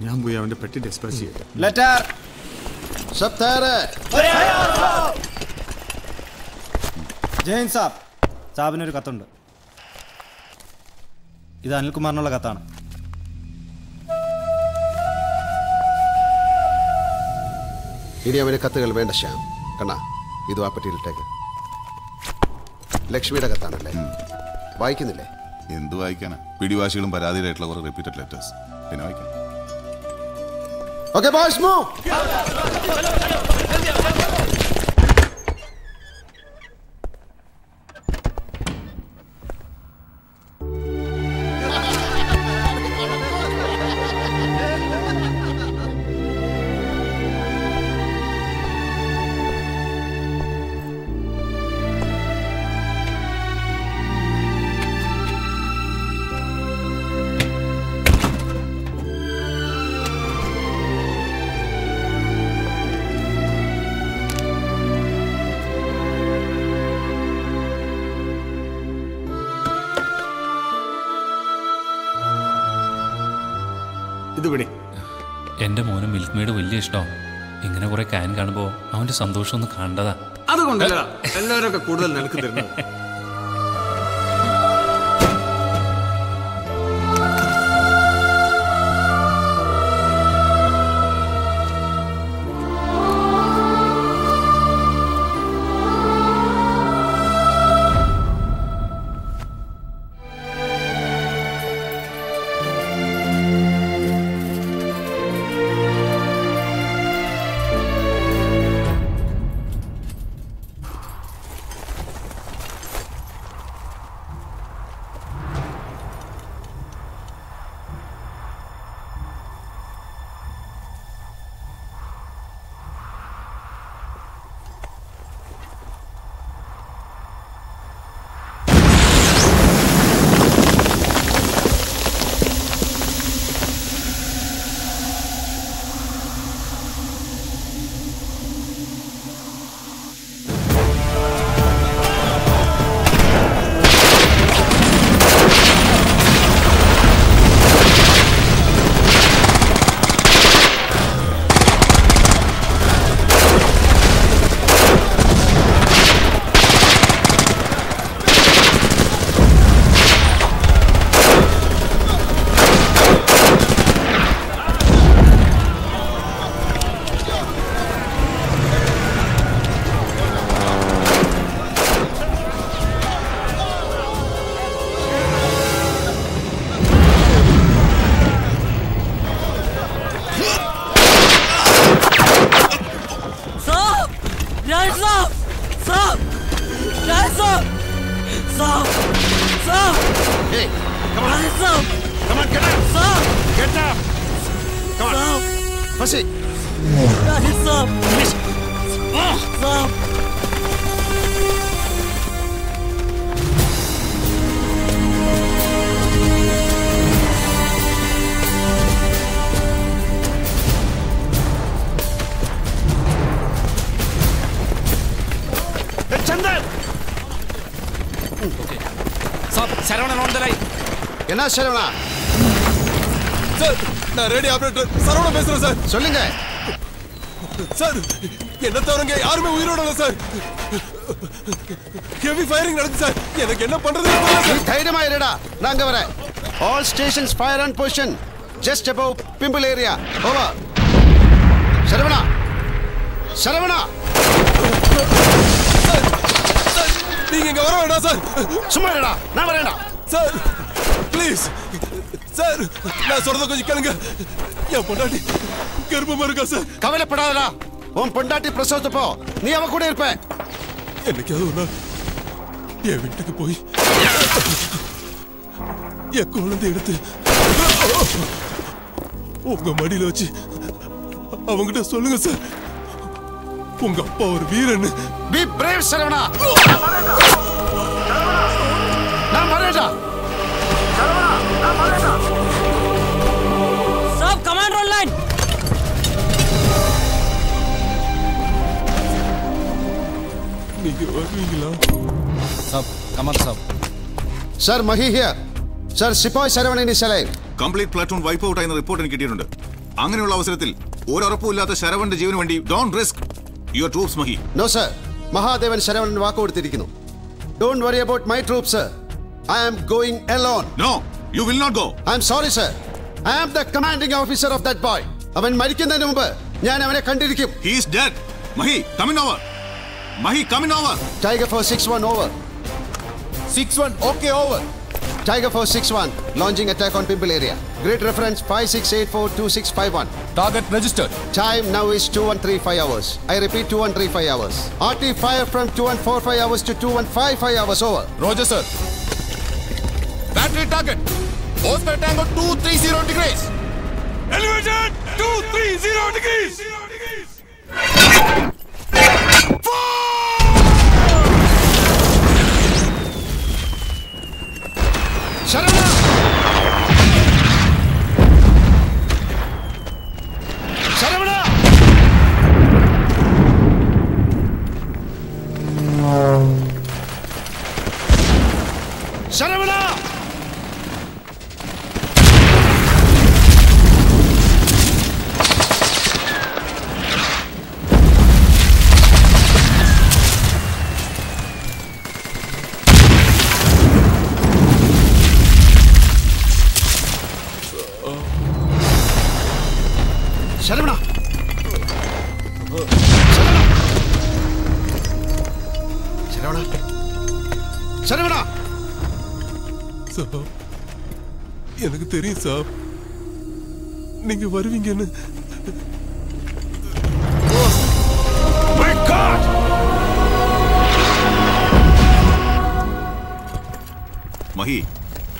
ഞാൻ പോയി അവന്റെ പെട്ടി ഡിസ്പാച്ച് ചെയ്യട്ടെ. ഒരു സാബ് കത്തുണ്ട്. ഇത് അനിൽകുമാറിനുള്ള കത്താണ്. ഇനി അവന് കത്തുകൾ വേണ്ട ശ്യാം. കണ്ണ ഇത് ആ പെട്ടിയിലിട്ടേക്ക് ലക്ഷ്മിയുടെ കത്താണല്ലേ? വായിക്കുന്നില്ലേ? എന്ത് വായിക്കാനാ? പിടിവാശികളും പരാതിയിലായിട്ടുള്ള കുറെ റിപ്പീറ്റഡ് ലെറ്റേഴ്സ് പിന്നെ വായിക്കാം. ഓക്കെ വലിയ ഇങ്ങനെ കുറെ കാൻ കാണുമ്പോൾ അവന്റെ സന്തോഷം ഒന്ന് കണ്ടതാ അതുകൊണ്ടല്ല എല്ലാവരും കൂടുതൽ നിനക്ക് തരുന്നത്. சரவணா. சார் நான் ரேடியோ ஆபரேட்டர் சரவணா பேசுறேன் சார். சொல்லுங்க. சார் என்ன தவிரங்க யாருமே உயிரோட இல்ல சார். ஹெவி ஃபயரிங் நடக்குது சார். எனக்கு என்ன பண்றது தைரியமா இருடா. நாங்க வரேன். All stations fire on position just above pimple area over Saravana. Saravana. நீங்க இங்க வர வேண்டாம் சார். சும்மா இருடா. நான் வரேன்டா. சார் ப்ளீஸ் சார் நான் சொல்றத கொஞ்சம் கேளுங்க. என் பொண்டாட்டி கர்ப்பமா இருக்கா சார் கவலைப்படாதடா. உன் பொண்டாட்டி பிரசவத்தப்போ நீ அவ கூட இருப்ப. என்னைக்காவது ஒரு நாள் என் வீட்டுக்கு போய் என் குழந்தை எடுத்து உங்க மடியில வச்சு அவங்கிட்ட சொல்லுங்க சார் உங்க அப்பா ஒரு வீரன் பி பிரேவ் சரவணா. நான் வரேன்டா. Serve command roll line. Sub, come on, sub. Sir, Mahi here. Sir, Sipoy Saravanan is complete platoon wipe out ആയെന്ന report എനിക്ക് കിട്ടിയിട്ടുണ്ട്. അങ്ങനെയുള്ള അവസരത്തിൽ ഒരറപ്പുമില്ലാത്ത ശരവന്റെ ജീവന് വേണ്ടി don't risk your troops Mahi no sir Mahadevan Saravanan വാക്ക് കൊടുത്തിരിക്കുന്നു don't worry about my troops I am going alone no You will not go I am sorry sir I am the commanding officer of that boy അവൻ മരിക്കുന്നതിന് മുമ്പ് ഞാൻ അവനെ കണ്ടിരിക്കും he's dead Mahi come in over Mahi come in over tiger four six one over six one okay over Tiger Force 6-1, launching attack on Pimple area. Grid reference 56842651. Target registered. Time now is 2135 hours. I repeat 2135 hours. RT fire from 2145 hours to 2155 hours over. Roger, sir. Target. Oscar Tango 230 degrees. Elevation 230 degrees. எனக்கு தெரியும் sir நீங்க வருவீங்கன்னு മഹി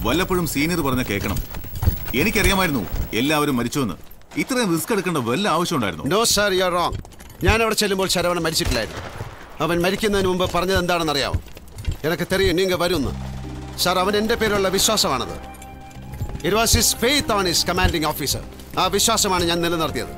വല്ലപ്പോഴും senior പറഞ്ഞ കേൾക്കണം എനിക്കറിയാമായിരുന്നു എല്ലാവരും മരിച്ചുവെന്ന് ഇത്രയും റിസ്ക് എടുക്കേണ്ട വല്ല ആവശ്യമുണ്ടായിരുന്നു no sir you are wrong ഞാൻ അവിടെ ചെല്ലുമ്പോൾ ശരവണ മരിച്ചിട്ടില്ലായിരുന്നു അവൻ മരിക്കുന്നതിന് മുമ്പ് പറഞ്ഞത് എന്താണെന്ന് അറിയാമോ എനിക്ക് തെറിയും നീങ്ക വരുമെന്ന് സാർ അവൻ എൻ്റെ പേരുള്ള വിശ്വാസമാണത് It was his faith on his commanding officer ആ വിശ്വാസമാണ് ഞാൻ നിലനിർത്തിയത്.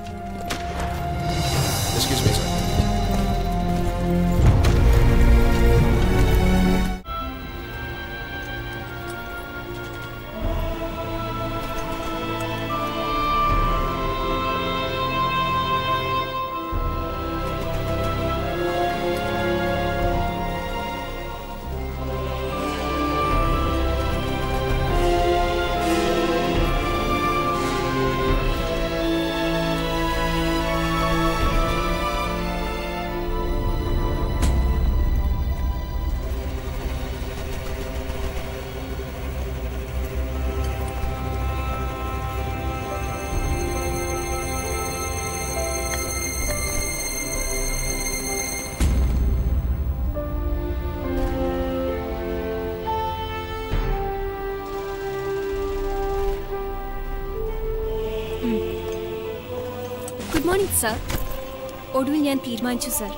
ഒടുവിൽ ഞാൻ തീരുമാനിച്ചു സർ.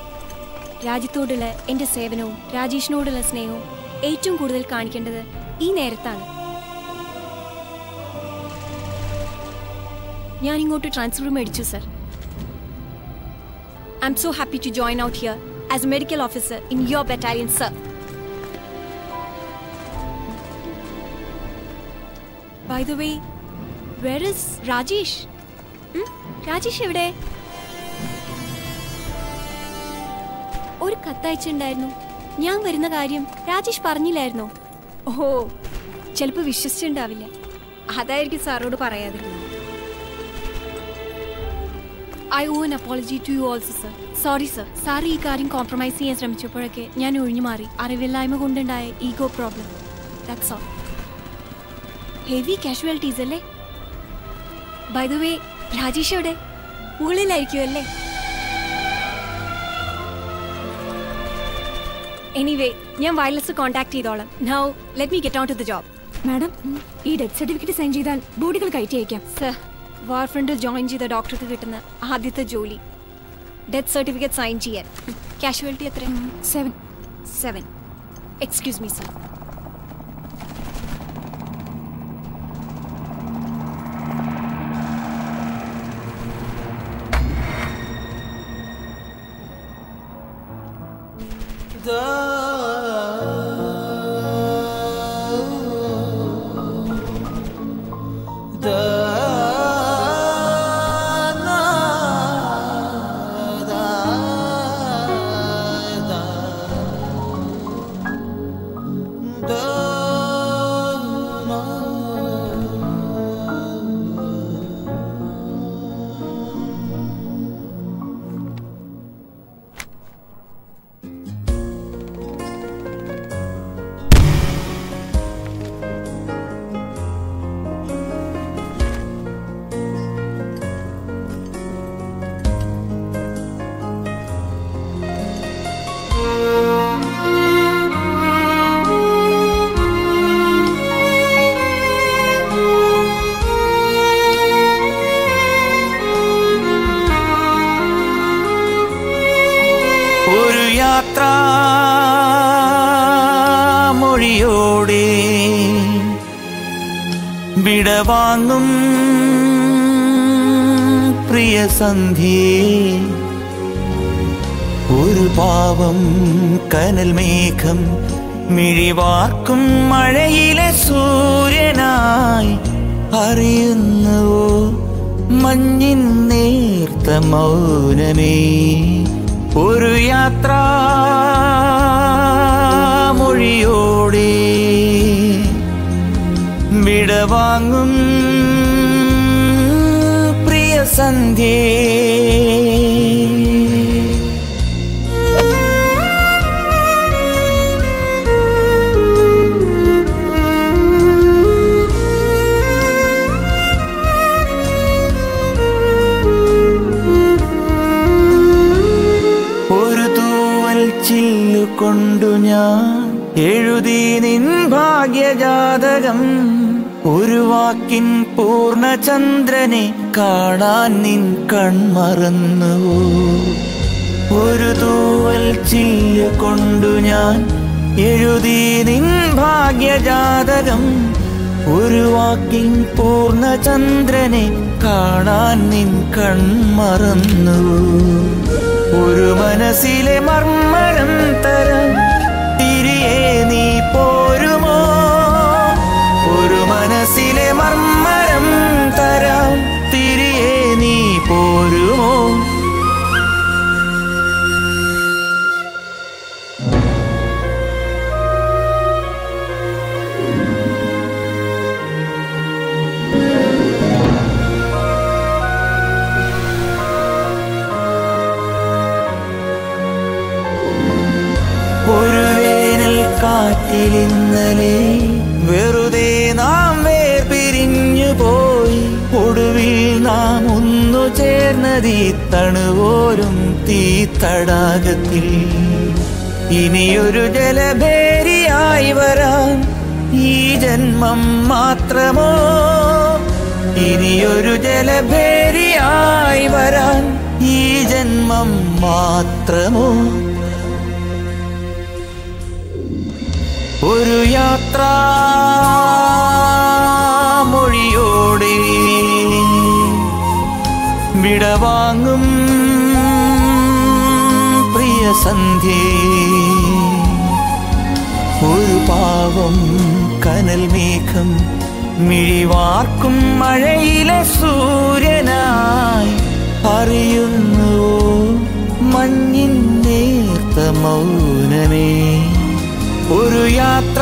രാജ്യത്തോടുള്ള എന്റെ സേവനവും രാജേഷിനോടുള്ള സ്നേഹവും ഏറ്റവും കൂടുതൽ കാണിക്കേണ്ടത് ഈ നേരത്താണ്. ഞാൻ ഇങ്ങോട്ട് ട്രാൻസ്ഫർ മേടിച്ചു sir. I am so happy to join out here as a medical officer in your battalion sir by the way where is Rajesh? Rajesh എവിടെ? ഒരു കത്തയച്ചിണ്ടായിരുന്നു ഞാൻ വരുന്ന കാര്യം രാജേഷ് പറഞ്ഞില്ലായിരുന്നോ? ഓഹോ ചിലപ്പോൾ വിശ്വസിച്ചിണ്ടാവില്ല അതായിരിക്കും സാറോട് പറയാതിരുന്നത് I owe an apology to you also sir sorry sir sir ഈ കാര്യം കോംപ്രമൈസ് ചെയ്യാൻ ശ്രമിച്ചപ്പോഴൊക്കെ ഞാൻ ഒഴിഞ്ഞു മാറി. അറിവില്ലായ്മ കൊണ്ടുണ്ടായ ego problem that's all heavy casualties അല്ലേ? ബൈ ദ വേ രാജേഷ് എവിടെ? മുകളിലായിരിക്കും എനിവേ ഞാൻ വയർലെസ് കോൺടാക്ട് ചെയ്തോളാം. Now let me get on to the job madam ഈ ഡെത്ത് സർട്ടിഫിക്കറ്റ് സൈൻ ചെയ്താൽ ബോഡികൾ കയറ്റി അയക്കാം. സർ വാർ ഫ്രണ്ടിൽ ജോയിൻ ചെയ്ത ഡോക്ടർക്ക് കിട്ടുന്ന ആദ്യത്തെ ജോലി. ഡെത്ത് സർട്ടിഫിക്കറ്റ് സൈൻ ചെയ്യാൻ. കാഷ്വാലിറ്റി എത്ര seven seven excuse me sir സന്ധ്യേ. ഒരു പാവം കനൽ മേഘം മിഴിവാർക്കും മഴയിലെ സൂര്യനായി. അറിയുന്നുവോ മഞ്ഞിൻ നേർത്ത മൗനമേ. ഒരു യാത്ര മൊഴിയോടെ വിടവാങ്ങും പ്രിയ എഴുതി നിൻ ഭാഗ്യജാതകം. ഒരു വാക്കിൻ പൂർണചന്ദ്രനെ കാണാൻ നിൻ കൺമറന്നുവോ ഒരു തൂവൽ ചില്ല് കൊണ്ടു ഞാൻ എഴുതി നിൻ ഭാഗ്യജാതകം. ഒരു വാക്കിൻ പൂർണചന്ദ്രനെ കാണാൻ നിൻ കൺമറന്നു ഒരു മനസ്സിലെ മർമ്മരം തരം ഒന്നു തണുവോരും തീ തടാകത്തിൽ. ഇനിയൊരു ജലഭേരിയായി വരാൻ ഈ ജന്മം മാത്രമോ? ഇനിയൊരു ജലഭേരിയായി വരാൻ ഈ ജന്മം മാത്രമോ? ഒരു യാത്ര മൊഴിയോടെ വിടവാങ്ങും പ്രിയ സന്ധ്യേ ഒരു പാവം കനൽ മേഘം മിഴിവാർക്കും മഴയിലെ സൂര്യനായി അറിയുന്നു മഞ്ഞിൻ നേർത്ത മൗനമേ. ഒരു യാത്ര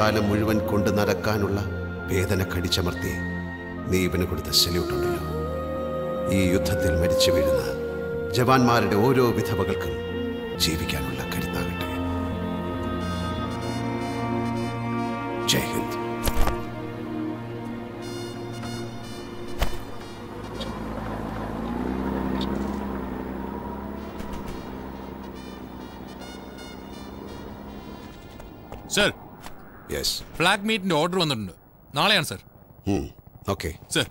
ഒരായുഷ്കാലം മുഴുവൻ കൊണ്ട് നടക്കാനുള്ള വേദന കടിച്ചമർത്തി നീ ഇവന് കൊടുത്ത സല്യൂട്ട് ഉണ്ടല്ലോ ഈ യുദ്ധത്തിൽ മരിച്ചു വീഴുന്ന ജവാന്മാരുടെ ഓരോ വിധവകൾക്കും ഫ്ലാഗ് മീറ്റിന്റെ ഓർഡർ വന്നിട്ടുണ്ട്. നാളെയാണ് സർ ഓക്കെ. സർ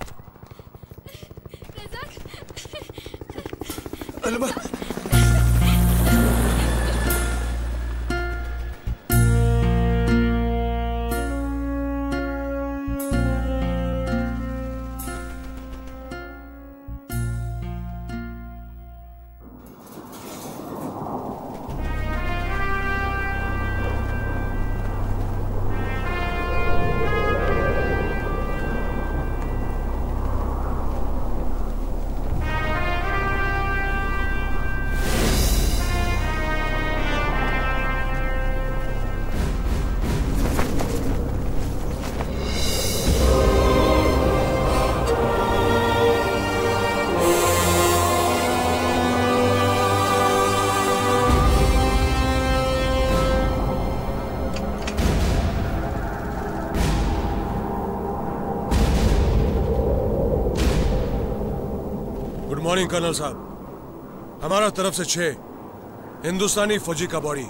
कर्नल साहब हमारा तरफ़ से छह हिंदुस्तानी फौजी का बॉडी।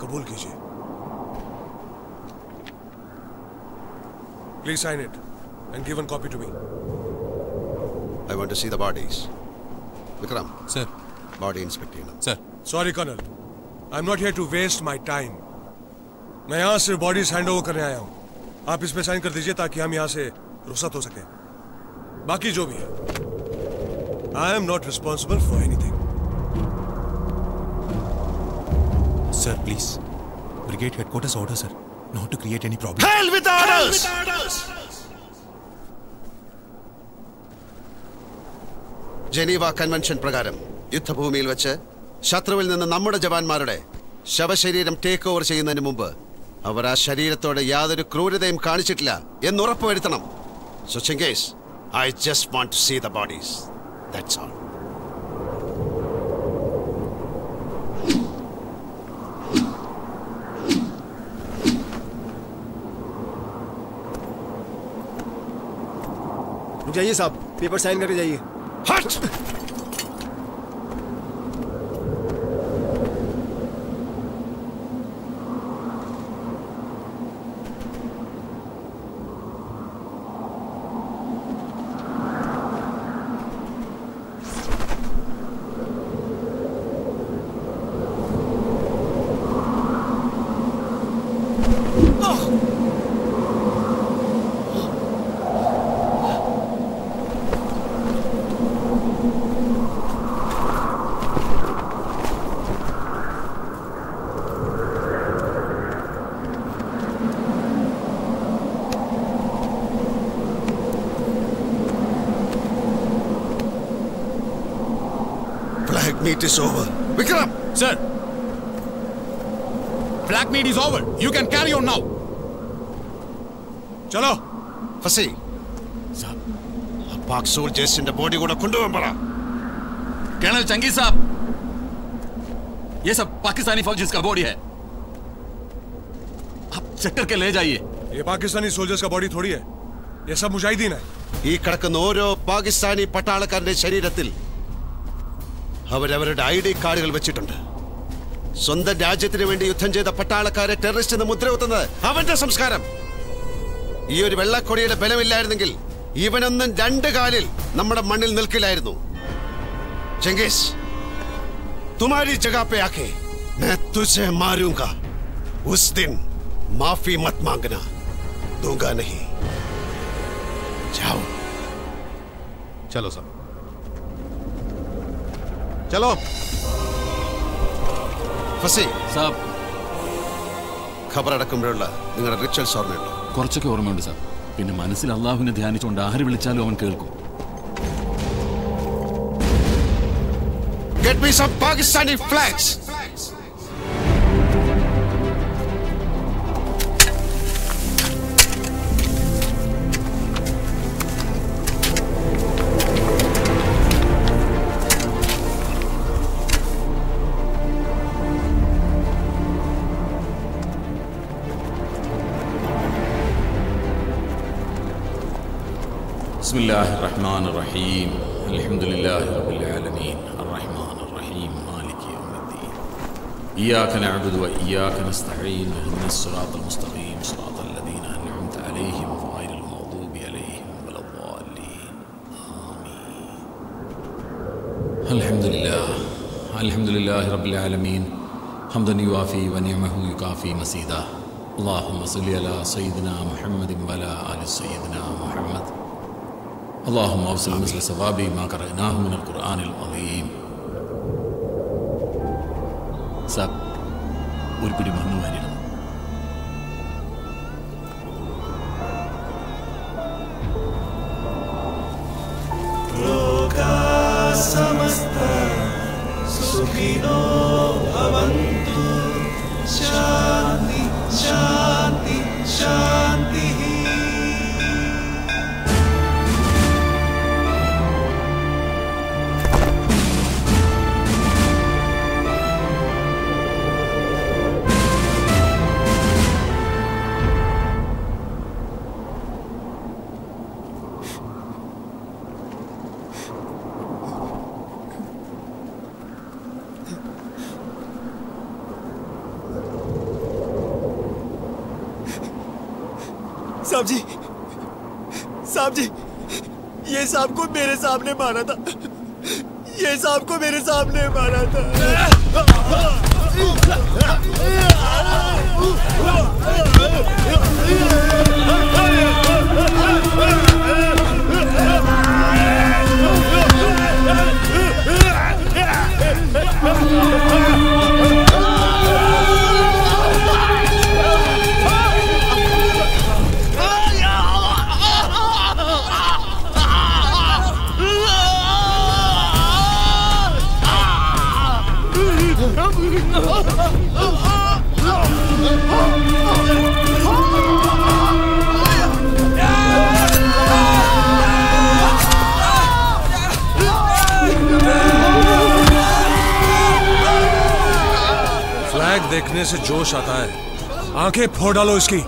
कबूल कीजिए। Please sign it and given copy to me I want to see the bodies Vikram sir body inspector sir sorry colonel I am not here to waste my time मैं यहाँ सिर्फ़ बॉडीज हैंड ओवर करने आया हूँ। आप इसमें sign कर दीजिए ताकि हम यहाँ से रुसत हो सके। बाकी जो भी है। I am not responsible for anything. Sir, please. Brigade headquarters order, sir. Not to create any problem. Hell with orders! Hell with orders! Geneva convention പ്രകാരം യുദ്ധഭൂമിയിൽ വെച്ച് ശത്രുവിൽ നിന്ന് നമ്മുടെ ജവാന്മാരുടെ ശവശരീരം ടേക്ക് ഓവർ ചെയ്യുന്നതിന് മുമ്പ് അവർ ആ ശരീരത്തോട് യാതൊരു ക്രൂരതയും കാണിച്ചിട്ടില്ല എന്ന് ഉറപ്പുവരുത്തണം സുച്ചിൻ case I just want to see the bodies That's all. जाइए साहब पेपर साइन करके जाइए हट is over. Vikram! Sir! Black meat is over. You can carry on now. Chalo fuzzy ആ പാക് സോൾജേഴ്സിന്റെ ബോഡി കൂടെ കൊണ്ടുപോകാൻ പറ कर्नल चंगी साहब ये सब पाकिस्तानी फौजी का बॉडी है आप चेक करके ले जाइए ये पाकिस्तानी सोल्जर्स का बॉडी थोड़ी है ये सब मुजाहिदीन है ഈ കിടക്കുന്ന ഓരോ പാകിസ്ഥാനി പട്ടാളക്കാരന്റെ ശരീരത്തിൽ അവരവരുടെ ഐ ഡി കാർഡുകൾ വെച്ചിട്ടുണ്ട് സ്വന്തം രാജ്യത്തിന് വേണ്ടി യുദ്ധം ചെയ്ത പട്ടാളക്കാരെ ടെററിസ്റ്റ് എന്ന് മുദ്രകുത്തുന്നത് അവന്റെ സംസ്കാരം ഈ ഒരു വെള്ളക്കൊടിയുടെ ബലമില്ലായിരുന്നെങ്കിൽ ഇവനൊന്നും രണ്ട് കാലിൽ നമ്മുടെ മണ്ണിൽ നിൽക്കില്ലായിരുന്നു ചെങ്കീസ് तुम्हारी जगह पे आके मैं तुझे मारूंगा उस दिन माफी मत मांगना दूंगा नहीं जाओ चलो सब चलो। ഫസി സാബ്. ഖബർ അടക്കുമ്പോഴുള്ള നിങ്ങളുടെ റിച്വൽസ് ഓർമ്മയുണ്ടോ കുറച്ചൊക്കെ ഓർമ്മയുണ്ട് സാർ പിന്നെ മനസ്സിൽ അള്ളാഹുവിനെ ധ്യാനിച്ചുകൊണ്ട് ആര് വിളിച്ചാലും അവൻ കേൾക്കും. Get me some Pakistani flags. بسم الله الرحمن الرحيم الحمد لله رب العالمين الرحمن الرحيم مالك يوم الدين إياك نعبد وإياك نستعين اهدنا الصراط المستقيم صراط الذين أنعمت عليهم غير المغضوب عليهم ولا الضالين آمين الحمد لله الحمد لله رب العالمين حمدا يوافي ونعمه يكافي مزيدا اللهم صل على سيدنا محمد وعلى آل سيدنا محمد اللهم اوصل مثل ثواب ما قرأناه من القرآن العظيم സാബ് ഒരു പിടി മണ്ണ് വാരിയിടുന്നു साहब जी साहब जी ये साहब को मेरे सामने मारा था ये साहब को मेरे सामने मारा था फ्लैग देखने से जोश आता है। आँखें फोड़ डालो इसकी।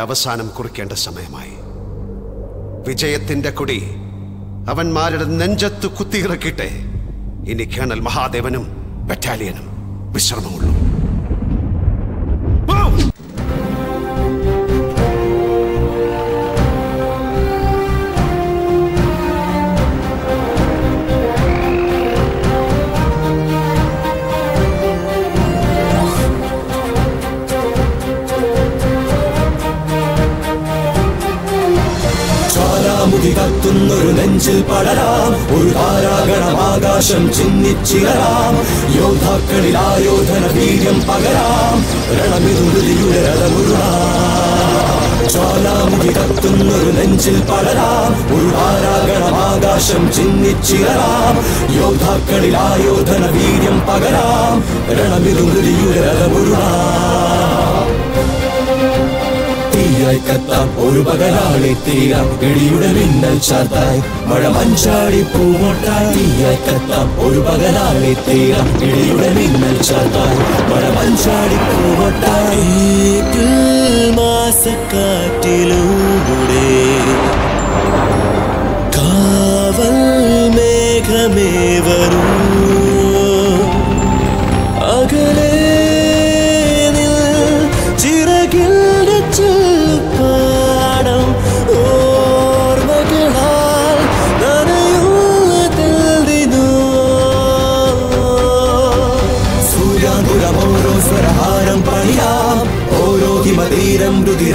യുദ്ധത്തിന്റെ അവസാനം കുറിക്കേണ്ട സമയമായി. വിജയത്തിന്റെ കൊടി അവന്മാരുടെ നെഞ്ചത്ത് കുത്തിയിറക്കിട്ടെ ഇനി കേണൽ മഹാദേവനും ബറ്റാലിയനും വിശ്രമമുള്ളൂ. പടരാം ഒരു താരാഗണമാകാശം ചിന്നിച്ചിറരാം യോദ്ധാക്കളിൽ ആയോധന വീര്യം പകരാം. രണമിതുരുതിയുടെ രഥമുരുളാം ജ്വാലാമുഖി കത്തുന്നൊരു നെഞ്ചിൽ പടരാം. ഒരു താരാഗണമാകാശം ചിന്നിച്ചിറരാം യോദ്ധാക്കളിൽ ആയോധന വീര്യം പകരാം. രണമിതുരുതിയുടെ രഥമുരുളാം തീയായി കത്താം ഒരു പകലാളി തീരാം. ഇടിയുടെ മിന്നൽ ചാർത്തായി മഴ മഞ്ചാടി പൂമോട്ടാൻ. തീയായി കത്താം ഒരു പകലാളി തീരാം. ഇടിയുടെ മിന്നൽ ചാർത്തായി മഴ മഞ്ചാടി മാസക്കാറ്റിലൂടെ കാവൽ മേഘമേ വരൂ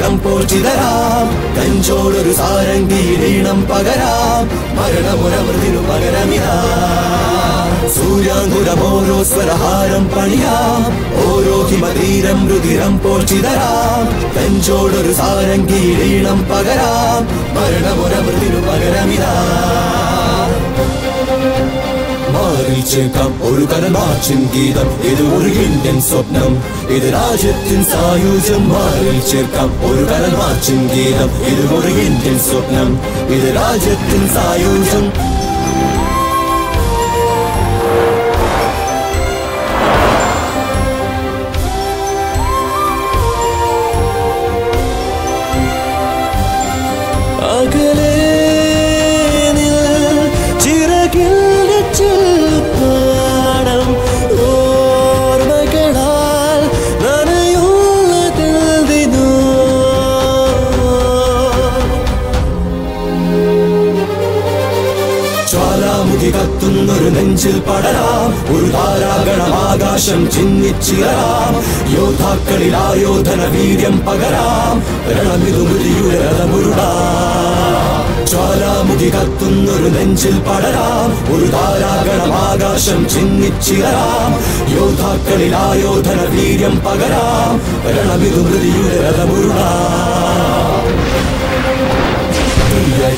രുതിരം പോർച്ചിതരാം കഞ്ചോടൊരു സാരംഗീരീണം പകരാം. മരണമുരമൃതിനു പകരമിതാ. സൂര്യാങ്കുരമോരോ സ്വരഹാരം പണിയാം. ഓരോ ഹിമതീരം രുതിരം പോർച്ചിതരാം കഞ്ചോടൊരു സാരംഗീരീണം പകരാം. മരണമുരമൃതിനു പകരമിതാ. മാറിൽ ചേക്കാം ഒരു കരമാച്ചിൻ ഗീതം ഇത് ഒരു ഇന്ത്യൻ സ്വപ്നം ഇത് രാജ്യത്തിൻ സായുജ്യം മാറിൽ ചേർക്കാം ഒരു കരമാച്ചിൻ ഗീതം ഇത് ഒരു ഇന്ത്യൻ സ്വപ്നം ഇത് രാജ്യത്തിൻ സായുജ്യം പടരാം ഒരു താരാഗണം ആകാശം ചിന്നിച്ചിറരാം യോദ്ധാക്കളിൽ ആയോധന വീര്യം പകരാം. രണമിതുമുരിയുടെ ജ്വാലാമുഖി കത്തുന്നൊരു നെഞ്ചിൽ പടരാം. ഒരു താരാഗണം ആകാശം ചിന്നിച്ചിറരാം യോദ്ധാക്കളിൽ ആയോധന വീര്യം പകരാം. രണമിതുമൃതിയുടെ രഥമുരുടാം.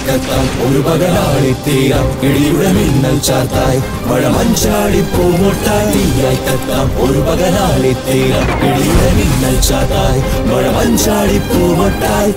തീയായി കത്താം ഒരു പകലാളി തീരാം. ഇടിയുടെ മിന്നൽ ചാർത്തായി. മഴ മഞ്ചാടി പൂമൊട്ടായി തീയായി കത്താം ഒരു പകലാളി തീരാം. ഇടിയുടെ മിന്നൽ ചാർത്തായി. മഴ മഞ്ചാടി പൂമൊട്ടായി.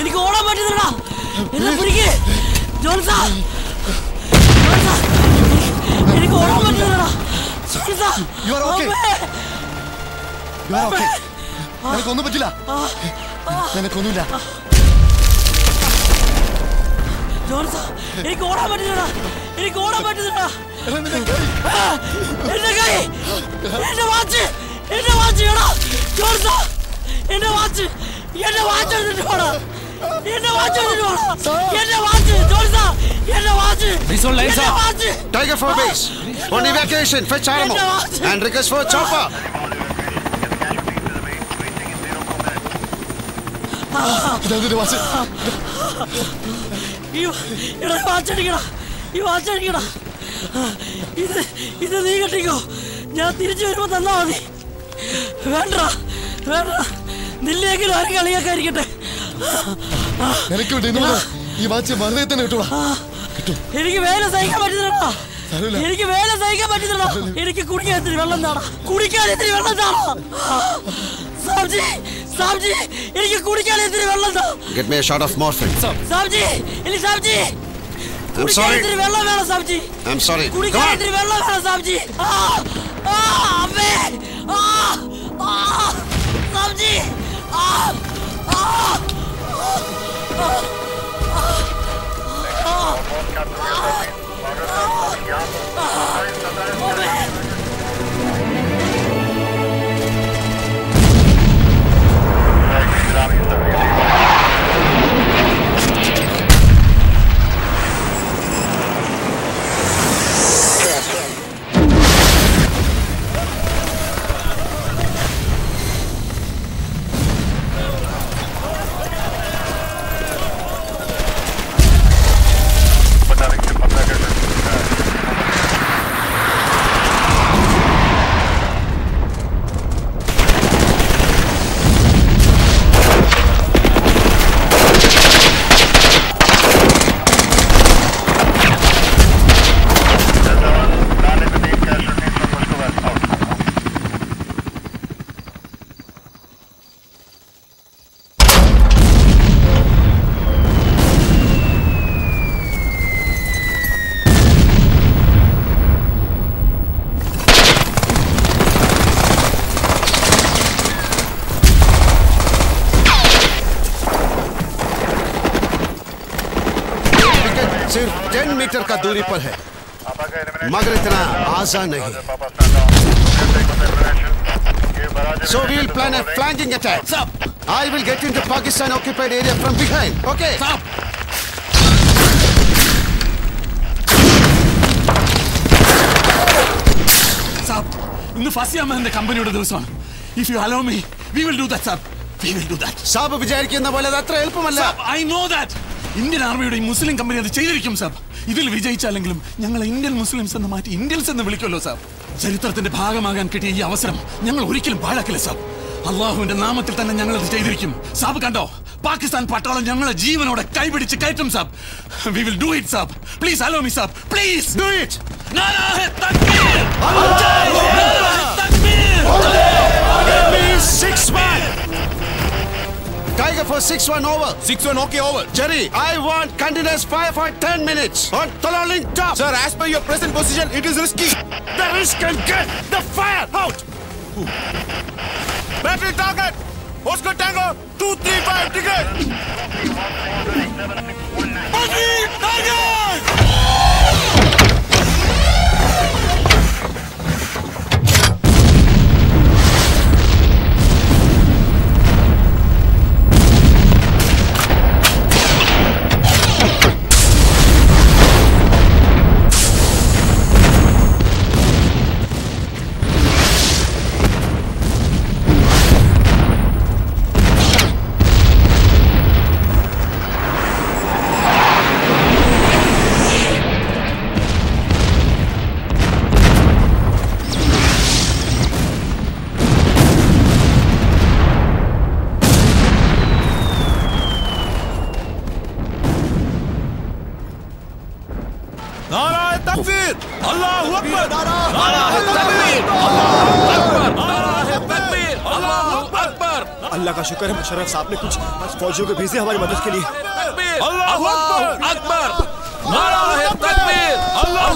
എനിക്ക് ഓടാൻ പറ്റുന്നില്ലടാ. എന്നെ പിടിക്ക്. ജോൺസാ ജോൺസാ എനിക്ക് ഓടാൻ പറ്റുന്നില്ലടാ. ജോൺസാ you are okay you are okay. നിനക്കൊന്നും പറ്റില്ല. നിനക്കൊന്നുമില്ല. ജോൺസാ എനിക്ക് ഓടാൻ പറ്റുന്നില്ലടാ. എനിക്ക് ഓടാൻ പറ്റുന്നില്ലടാ. എന്റെ കൈ. എന്റെ വാച്ച്. എന്റെ വാച്ച് എടാ. ജോൺസാ എന്റെ വാച്ച്. എന്റെ വാച്ച് എടുത്തിട്ട് പോടാ. എന്റെ വാച്ച് എന്റെ വാച്ച് ജോൺസാ. എന്റെ വാച്ച്. എന്റെ watch. Tiger 4 base. On evacuation, fetch Aramo. And request for chopper. ഇത് ഇത് നീ കെട്ടിക്കോ. ഞാൻ തിരിച്ചു വരുമ്പോ തന്നാ മതി. വേണ്ട വേണ്ട നില്ലേക്കിലും ആരും കളിയാക്കാതിരിക്കട്ടെ നിനക്ക് ഇന്ന് ഈ വാച്ച് വെറുതെ തന്നെ കിട്ടൂടാ എനിക്ക് വേല സഹിക്കാൻ പറ്റുന്നില്ലടാ. എനിക്ക് വേല സഹിക്കാൻ പറ്റുന്നില്ല എനിക്ക് കുടിക്കാൻ ഇത്തിരി വെള്ളം താടാ. കുടിക്കാൻ ഇത്തിരി വെള്ളം താടാ. സാബ്ജി സാബ്ജി എനിക്ക് കുടിക്കാൻ ഇത്തിരി വെള്ളം താ. Get me a shot of morphine സാബ്ജി ഇനി സാബ്ജി I'm sorry. വെള്ളം വേണം സാബ്ജി I'm sorry. Come കുടിക്കാൻ. ഇത്തിരി വെള്ളം വേണം സാബ്ജി ആ ആ അമ്മേ. ആ ആ സാബ്ജി ആ ആ. Thank you. मीटर का दूरी पर है मगर इतना आसान नहीं So we'll plan a flanking attack. I will get into Pakistan occupied area from behind. Okay. സാബ് ഇന്ന് ഫസി അഹമ്മദിന്റെ കമ്പനിയുടെ ദിവസമാണ് if you allow me we will do that Saab we will do that സാബ് വിചാരിക്കുന്ന പോലെ അത് അത്ര എളുപ്പമല്ല ഐ നോ ദാറ്റ് ഇന്ത്യൻ ആർമിയുടെ ഈ മുസ്ലിം കമ്പനി അത് ചെയ്തിരിക്കും സാബ് ഇതിൽ വിജയിച്ചാലെങ്കിലും ഞങ്ങൾ ഇന്ത്യൻ മുസ്ലിംസ് എന്ന് മാറ്റി ഇന്ത്യൻസ് എന്ന് വിളിക്കുമല്ലോ സാർ. ചരിത്രത്തിന്റെ ഭാഗമാകാൻ കിട്ടിയ ഈ അവസരം ഞങ്ങൾ ഒരിക്കലും പാഴാക്കില്ല സാർ. അള്ളാഹുവിന്റെ നാമത്തിൽ തന്നെ ഞങ്ങൾ അത് ചെയ്തിരിക്കും. സാബ് കണ്ടോ? പാകിസ്ഥാൻ പട്ടാളം ഞങ്ങളെ ജീവനോടെ കൈപിടിച്ച് കയറ്റും സാബ്. വി വിൽ ഡു ഇറ്റ് സാബ്. Please allow me Saab. Please do it Give Tiger for six one over. Six one okay over. Jerry, I want continuous fire for ten minutes on Tololing top. Sir, as per your present position, it is risky. The risk can get the fire out. Battery target. Oscar Tango, 235 ticket. Battery target. शुक्र है मुशर्रफ साहब ने कुछ फौजियों को भेजे हमारी मदद के लिए अल्लाह अकबर। अकबर। नारा है तकबीर। अल्लाह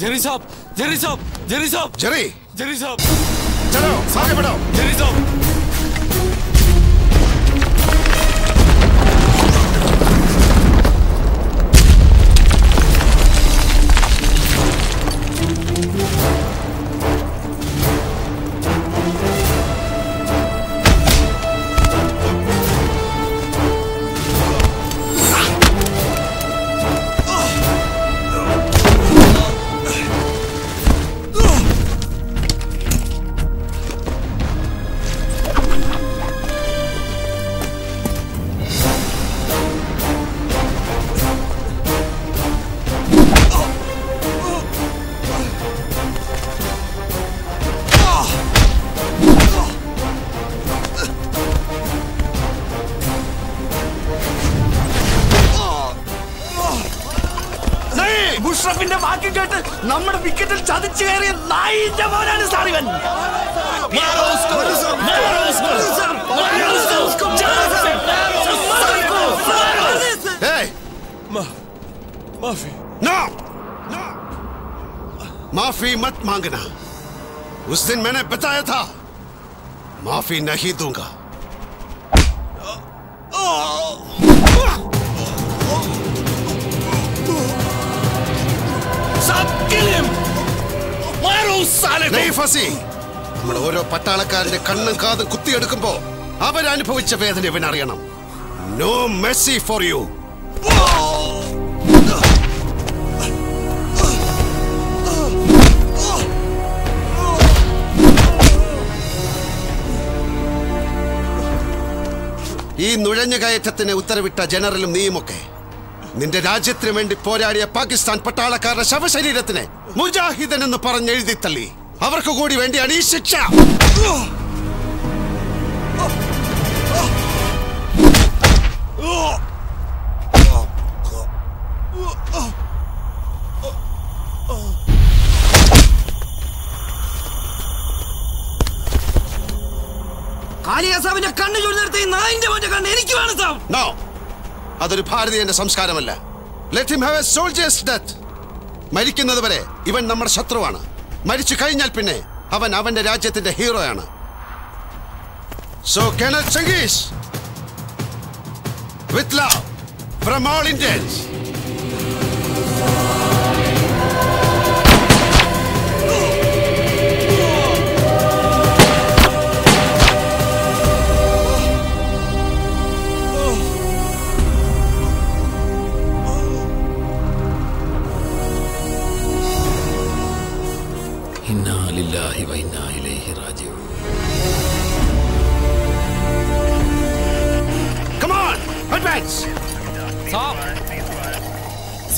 जेरी साहब जेरी साहब जेरी साहब जेरी जेरी साहब चलो आगे बढ़ाओ। जेरी साहब मांगना उस दिन मैंने बताया था माफी नहीं दूंगा नहीं फसी നമ്മൾ ഓരോ പട്ടാളക്കാരന്റെ കണ്ണും കാതും കുത്തിയെടുക്കുമ്പോ അവരനുഭവിച്ച വേദന ഇവനറിയണം നോ മെസ്സി ഫോർ യു ഈ നുഴഞ്ഞുകയറ്റത്തിന് ഉത്തരവിട്ട ജനറലും നീയുമൊക്കെ. നിന്റെ രാജ്യത്തിന് വേണ്ടി പോരാടിയ പാകിസ്ഥാൻ പട്ടാളക്കാരുടെ ശവശരീരത്തിന് മുജാഹിദൻ എന്ന് പറഞ്ഞ് എഴുതി തള്ളി. അവർക്ക് കൂടി വേണ്ടിയാണ് ഈ ശിക്ഷ. കണ്ണു എനിക്ക് വേണം നോ അതൊരു ഭാരതീയന്റെ സംസ്കാരമല്ല. Let him have a soldier's death മരിക്കുന്നത് വരെ ഇവൻ നമ്മുടെ ശത്രുവാണ്. മരിച്ചു കഴിഞ്ഞാൽ പിന്നെ അവൻ അവന്റെ രാജ്യത്തിന്റെ ഹീറോയാണ്. So colonel ചങ്കീസ് with love from all Indians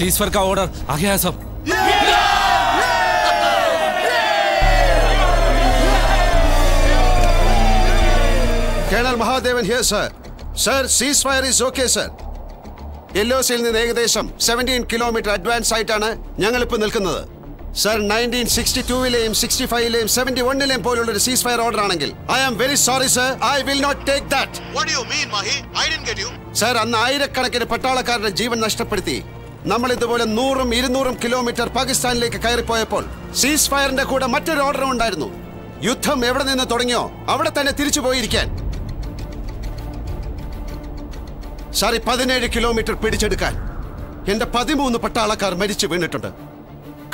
सीजफर का ऑर्डर आ गया है सब colonel Mahadevan here sir sir cease fire is okay sir എല്ലോസിൽ നിന്ന് ഏകദേശം സെവൻറ്റീൻ കിലോമീറ്റർ അഡ്വാൻസ് ആയിട്ടാണ് ഞങ്ങൾ ഇപ്പോൾ നിൽക്കുന്നത് സർ നയൻറ്റീൻ സിക്സ്റ്റി ടൂവിലെയും സിക്സ്റ്റി ഫൈവിലെയും സെവൻറ്റി വണ്ണിലെയും പോലുള്ള ഒരു സീസ് ഫയർ ഓർഡർ ആണെങ്കിൽ I am very sorry sir I will not take that What do you mean, Mahi? I didn't get you. Sir അന്ന് ആയിരക്കണക്കിന് പട്ടാളക്കാരുടെ ജീവൻ നഷ്ടപ്പെടുത്തി നമ്മൾ ഇതുപോലെ നൂറും ഇരുന്നൂറും കിലോമീറ്റർ പാകിസ്ഥാനിലേക്ക് കയറിപ്പോയപ്പോൾ സീസ് ഫയറിന്റെ കൂടെ മറ്റൊരു ഓർഡർ ഉണ്ടായിരുന്നു. യുദ്ധം എവിടെ നിന്ന് തുടങ്ങിയോ അവിടെ തന്നെ തിരിച്ചു പോയിരിക്കാൻ. സാറി പതിനേഴ് കിലോമീറ്റർ പിടിച്ചെടുക്കാൻ. എന്റെ പതിമൂന്ന് പട്ടാളക്കാർ മരിച്ചു വീണിട്ടുണ്ട്.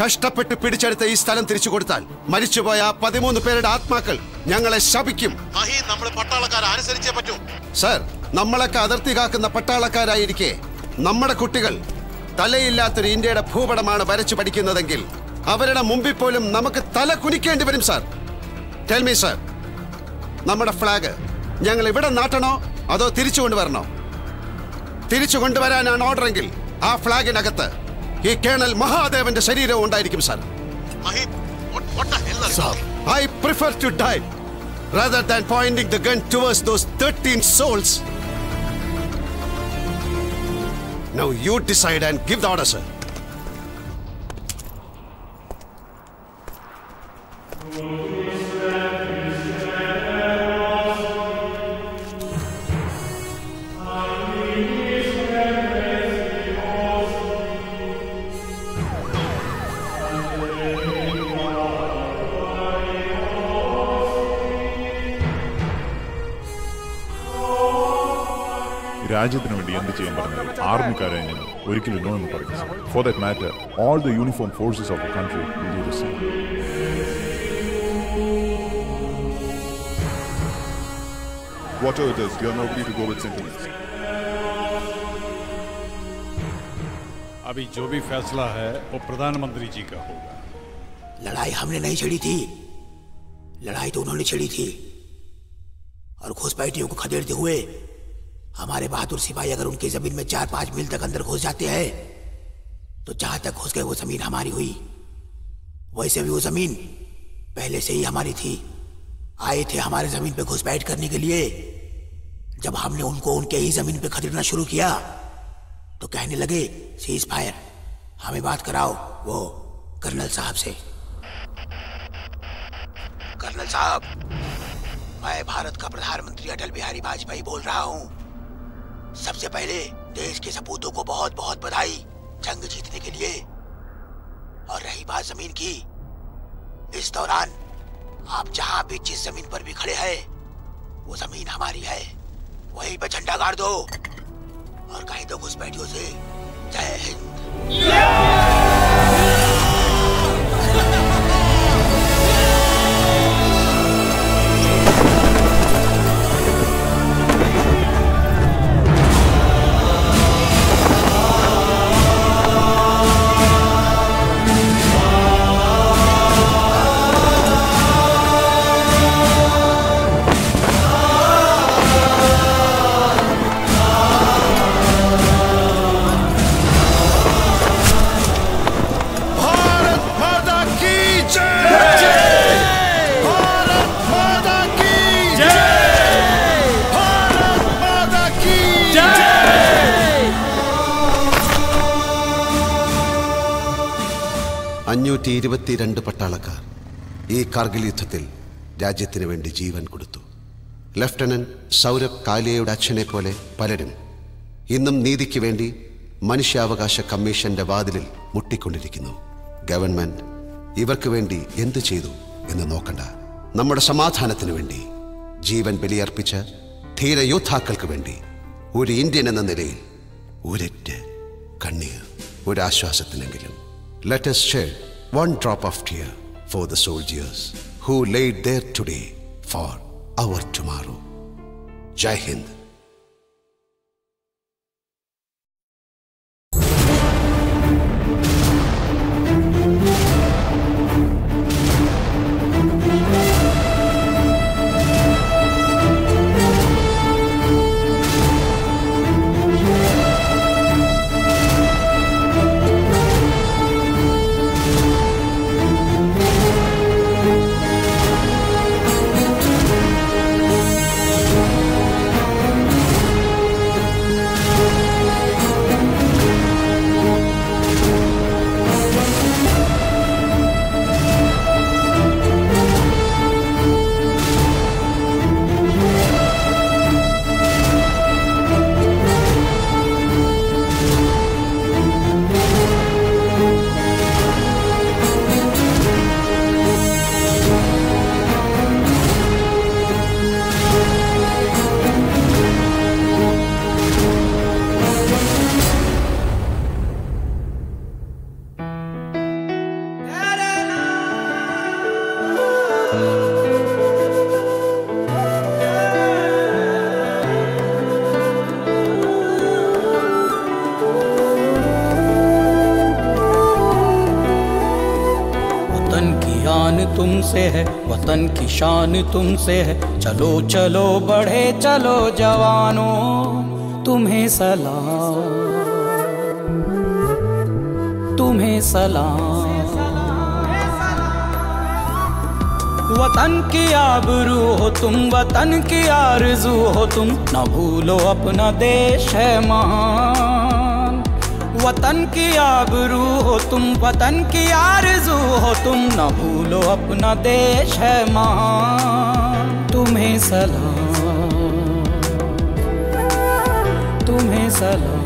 കഷ്ടപ്പെട്ട് പിടിച്ചെടുത്ത ഈ സ്ഥലം തിരിച്ചു കൊടുത്താൽ മരിച്ചുപോയ ആ പതിമൂന്ന് പേരുടെ ആത്മാക്കൾ ഞങ്ങളെ ശപിക്കും. സർ നമ്മളൊക്കെ അതിർത്തി കാക്കുന്ന പട്ടാളക്കാരായിരിക്കെ. നമ്മുടെ കുട്ടികൾ തലയില്ലാത്തൊരു ഇന്ത്യയുടെ ഭൂപടമാണ് വരച്ചു പഠിക്കുന്നതെങ്കിൽ അവരുടെ മുമ്പിൽ പോലും നമുക്ക് തല കുനിക്കേണ്ടി വരും സാർ. ടെൽമി സർ നമ്മുടെ ഫ്ലാഗ് ഞങ്ങൾ ഇവിടെ നാട്ടണോ അതോ തിരിച്ചു കൊണ്ടുവരണോ? തിരിച്ചു കൊണ്ടുവരാനാണ് ഓർഡറെങ്കിൽ ആ ഫ്ലാഗിനകത്ത് ഈ കേണൽ മഹാദേവന്റെ ശരീരവും ഉണ്ടായിരിക്കും sir I prefer to die rather than pointing the gun towards those 13 souls. Now you decide and give the order, sir. രാജ്യത്തിന് വേണ്ടി എന്ത് ചെയ്യാൻ പറഞ്ഞാൽ ആർമിക്കാരെ ഞാൻ ഒരിക്കലും നോ എന്ന് പറയും for that matter all the uniform forces of the country will do the same Whatever it is, you are not free to go with sentiments. अभी जो भी फैसला है वो प्रधानमंत्री जी का होगा लड़ाई हमने नहीं छेड़ी थी लड़ाई तो उन्होंने छेड़ी थी और घुसपैठियों को खदेड़ते हुए हमारे बहादुर सिपाही अगर उनकी ज़मीन में चार पाँच मील तक अंदर घुस जाते हैं तो जहाँ तक घुस गए वो ज़मीन हमारी हुई। वैसे भी वो ज़मीन पहले से ही हमारी थी। आए थे हमारे ज़मीन पे घुसपैठ करने के लिए। जब हमने उनको उनके ही ज़मीन पे खदेड़ना शुरू किया तो कहने लगे सीज फायर हमें बात कराओ वो कर्नल साहब से। कर्नल साहब, मैं भारत का प्रधानमंत्री अटल बिहारी वाजपेयी बोल रहा हूँ। सबसे पहले देश के सपूतों को बहुत बहुत बधाई, जंग जीतने के लिए। और रही बात ज़मीन की, इस दौरान आप जहाँ भी जिस ज़मीन पर भी खड़े हैं, वो ज़मीन हमारी है। वहीं पर झंडा गाड़ दो। और कहीं दो घुसपैठियों से जय हिंद। भारत അഞ്ഞൂറ്റി ഇരുപത്തിരണ്ട് പട്ടാളക്കാർ ഈ കാർഗിൽ യുദ്ധത്തിൽ രാജ്യത്തിന് വേണ്ടി ജീവൻ കൊടുത്തു. ലഫ്റ്റനന്റ് സൗരഭ് കാലിയയുടെ അച്ഛനെ പോലെ പലരും ഇന്നും നീതിക്ക് വേണ്ടി മനുഷ്യാവകാശ കമ്മീഷന്റെ വാതിലിൽ മുട്ടിക്കൊണ്ടിരിക്കുന്നു. ഗവൺമെന്റ് ഇവർക്ക് വേണ്ടി എന്ത് ചെയ്തു എന്ന് നോക്കണ്ട. നമ്മുടെ സമാധാനത്തിന് വേണ്ടി ജീവൻ ബലിയർപ്പിച്ച ധീര യോദ്ധാക്കൾക്ക് വേണ്ടി ഒരു ഇന്ത്യൻ എന്ന നിലയിൽ ഒരൊറ്റ കണ്ണീർ ഒരാശ്വാസത്തിനെങ്കിലും. Let's shed one drop of tear for the soldiers who laid there today for our tomorrow. Jai Hind. शान तुमसे है। चलो चलो, बढ़े, चलो जवानों, तुम्हें सलाम तुम्हें सलाम। वतन की आबरू हो तुम, वतन की आरज़ू हो तुम, न भूलो अपना देश है महान। वतन की आबरू हो तुम, वतन की आरज़ू हो तुम। न भूलो अपना देश है महान, तुम्हें सलाम तुम्हें सलाम।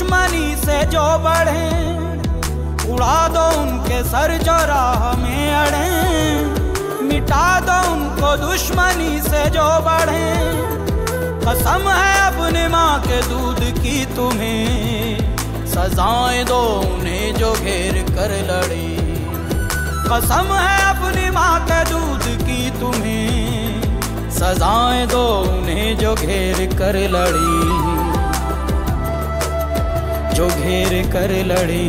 दुश्मनी से जो बढ़े, उड़ा दो उनके सर जो राह में अड़े। मिटा दो उनको दुश्मनी से जो बढ़े, कसम है अपने माँ के दूध की तुम्हें। सजाएँ दो उन्हें जो घेर कर लड़े। कसम है अपनी माँ के दूध की तुम्हें। सजाएँ दो उन्हें जो घेर कर लड़ी। जो घेर कर लड़ी।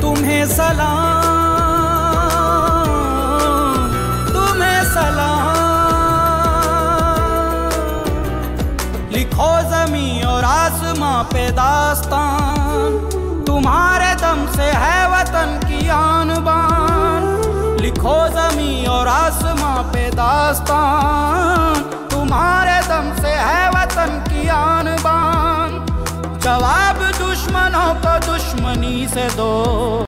तुम्हें सलाम तुम्हें सलाम। लिखो जमी और आसमां पे दास्तान, तुम्हारे दम से है वतन की आन बान। लिखो जमी और आसमां पे दास्तान को दुश्मनी से दो।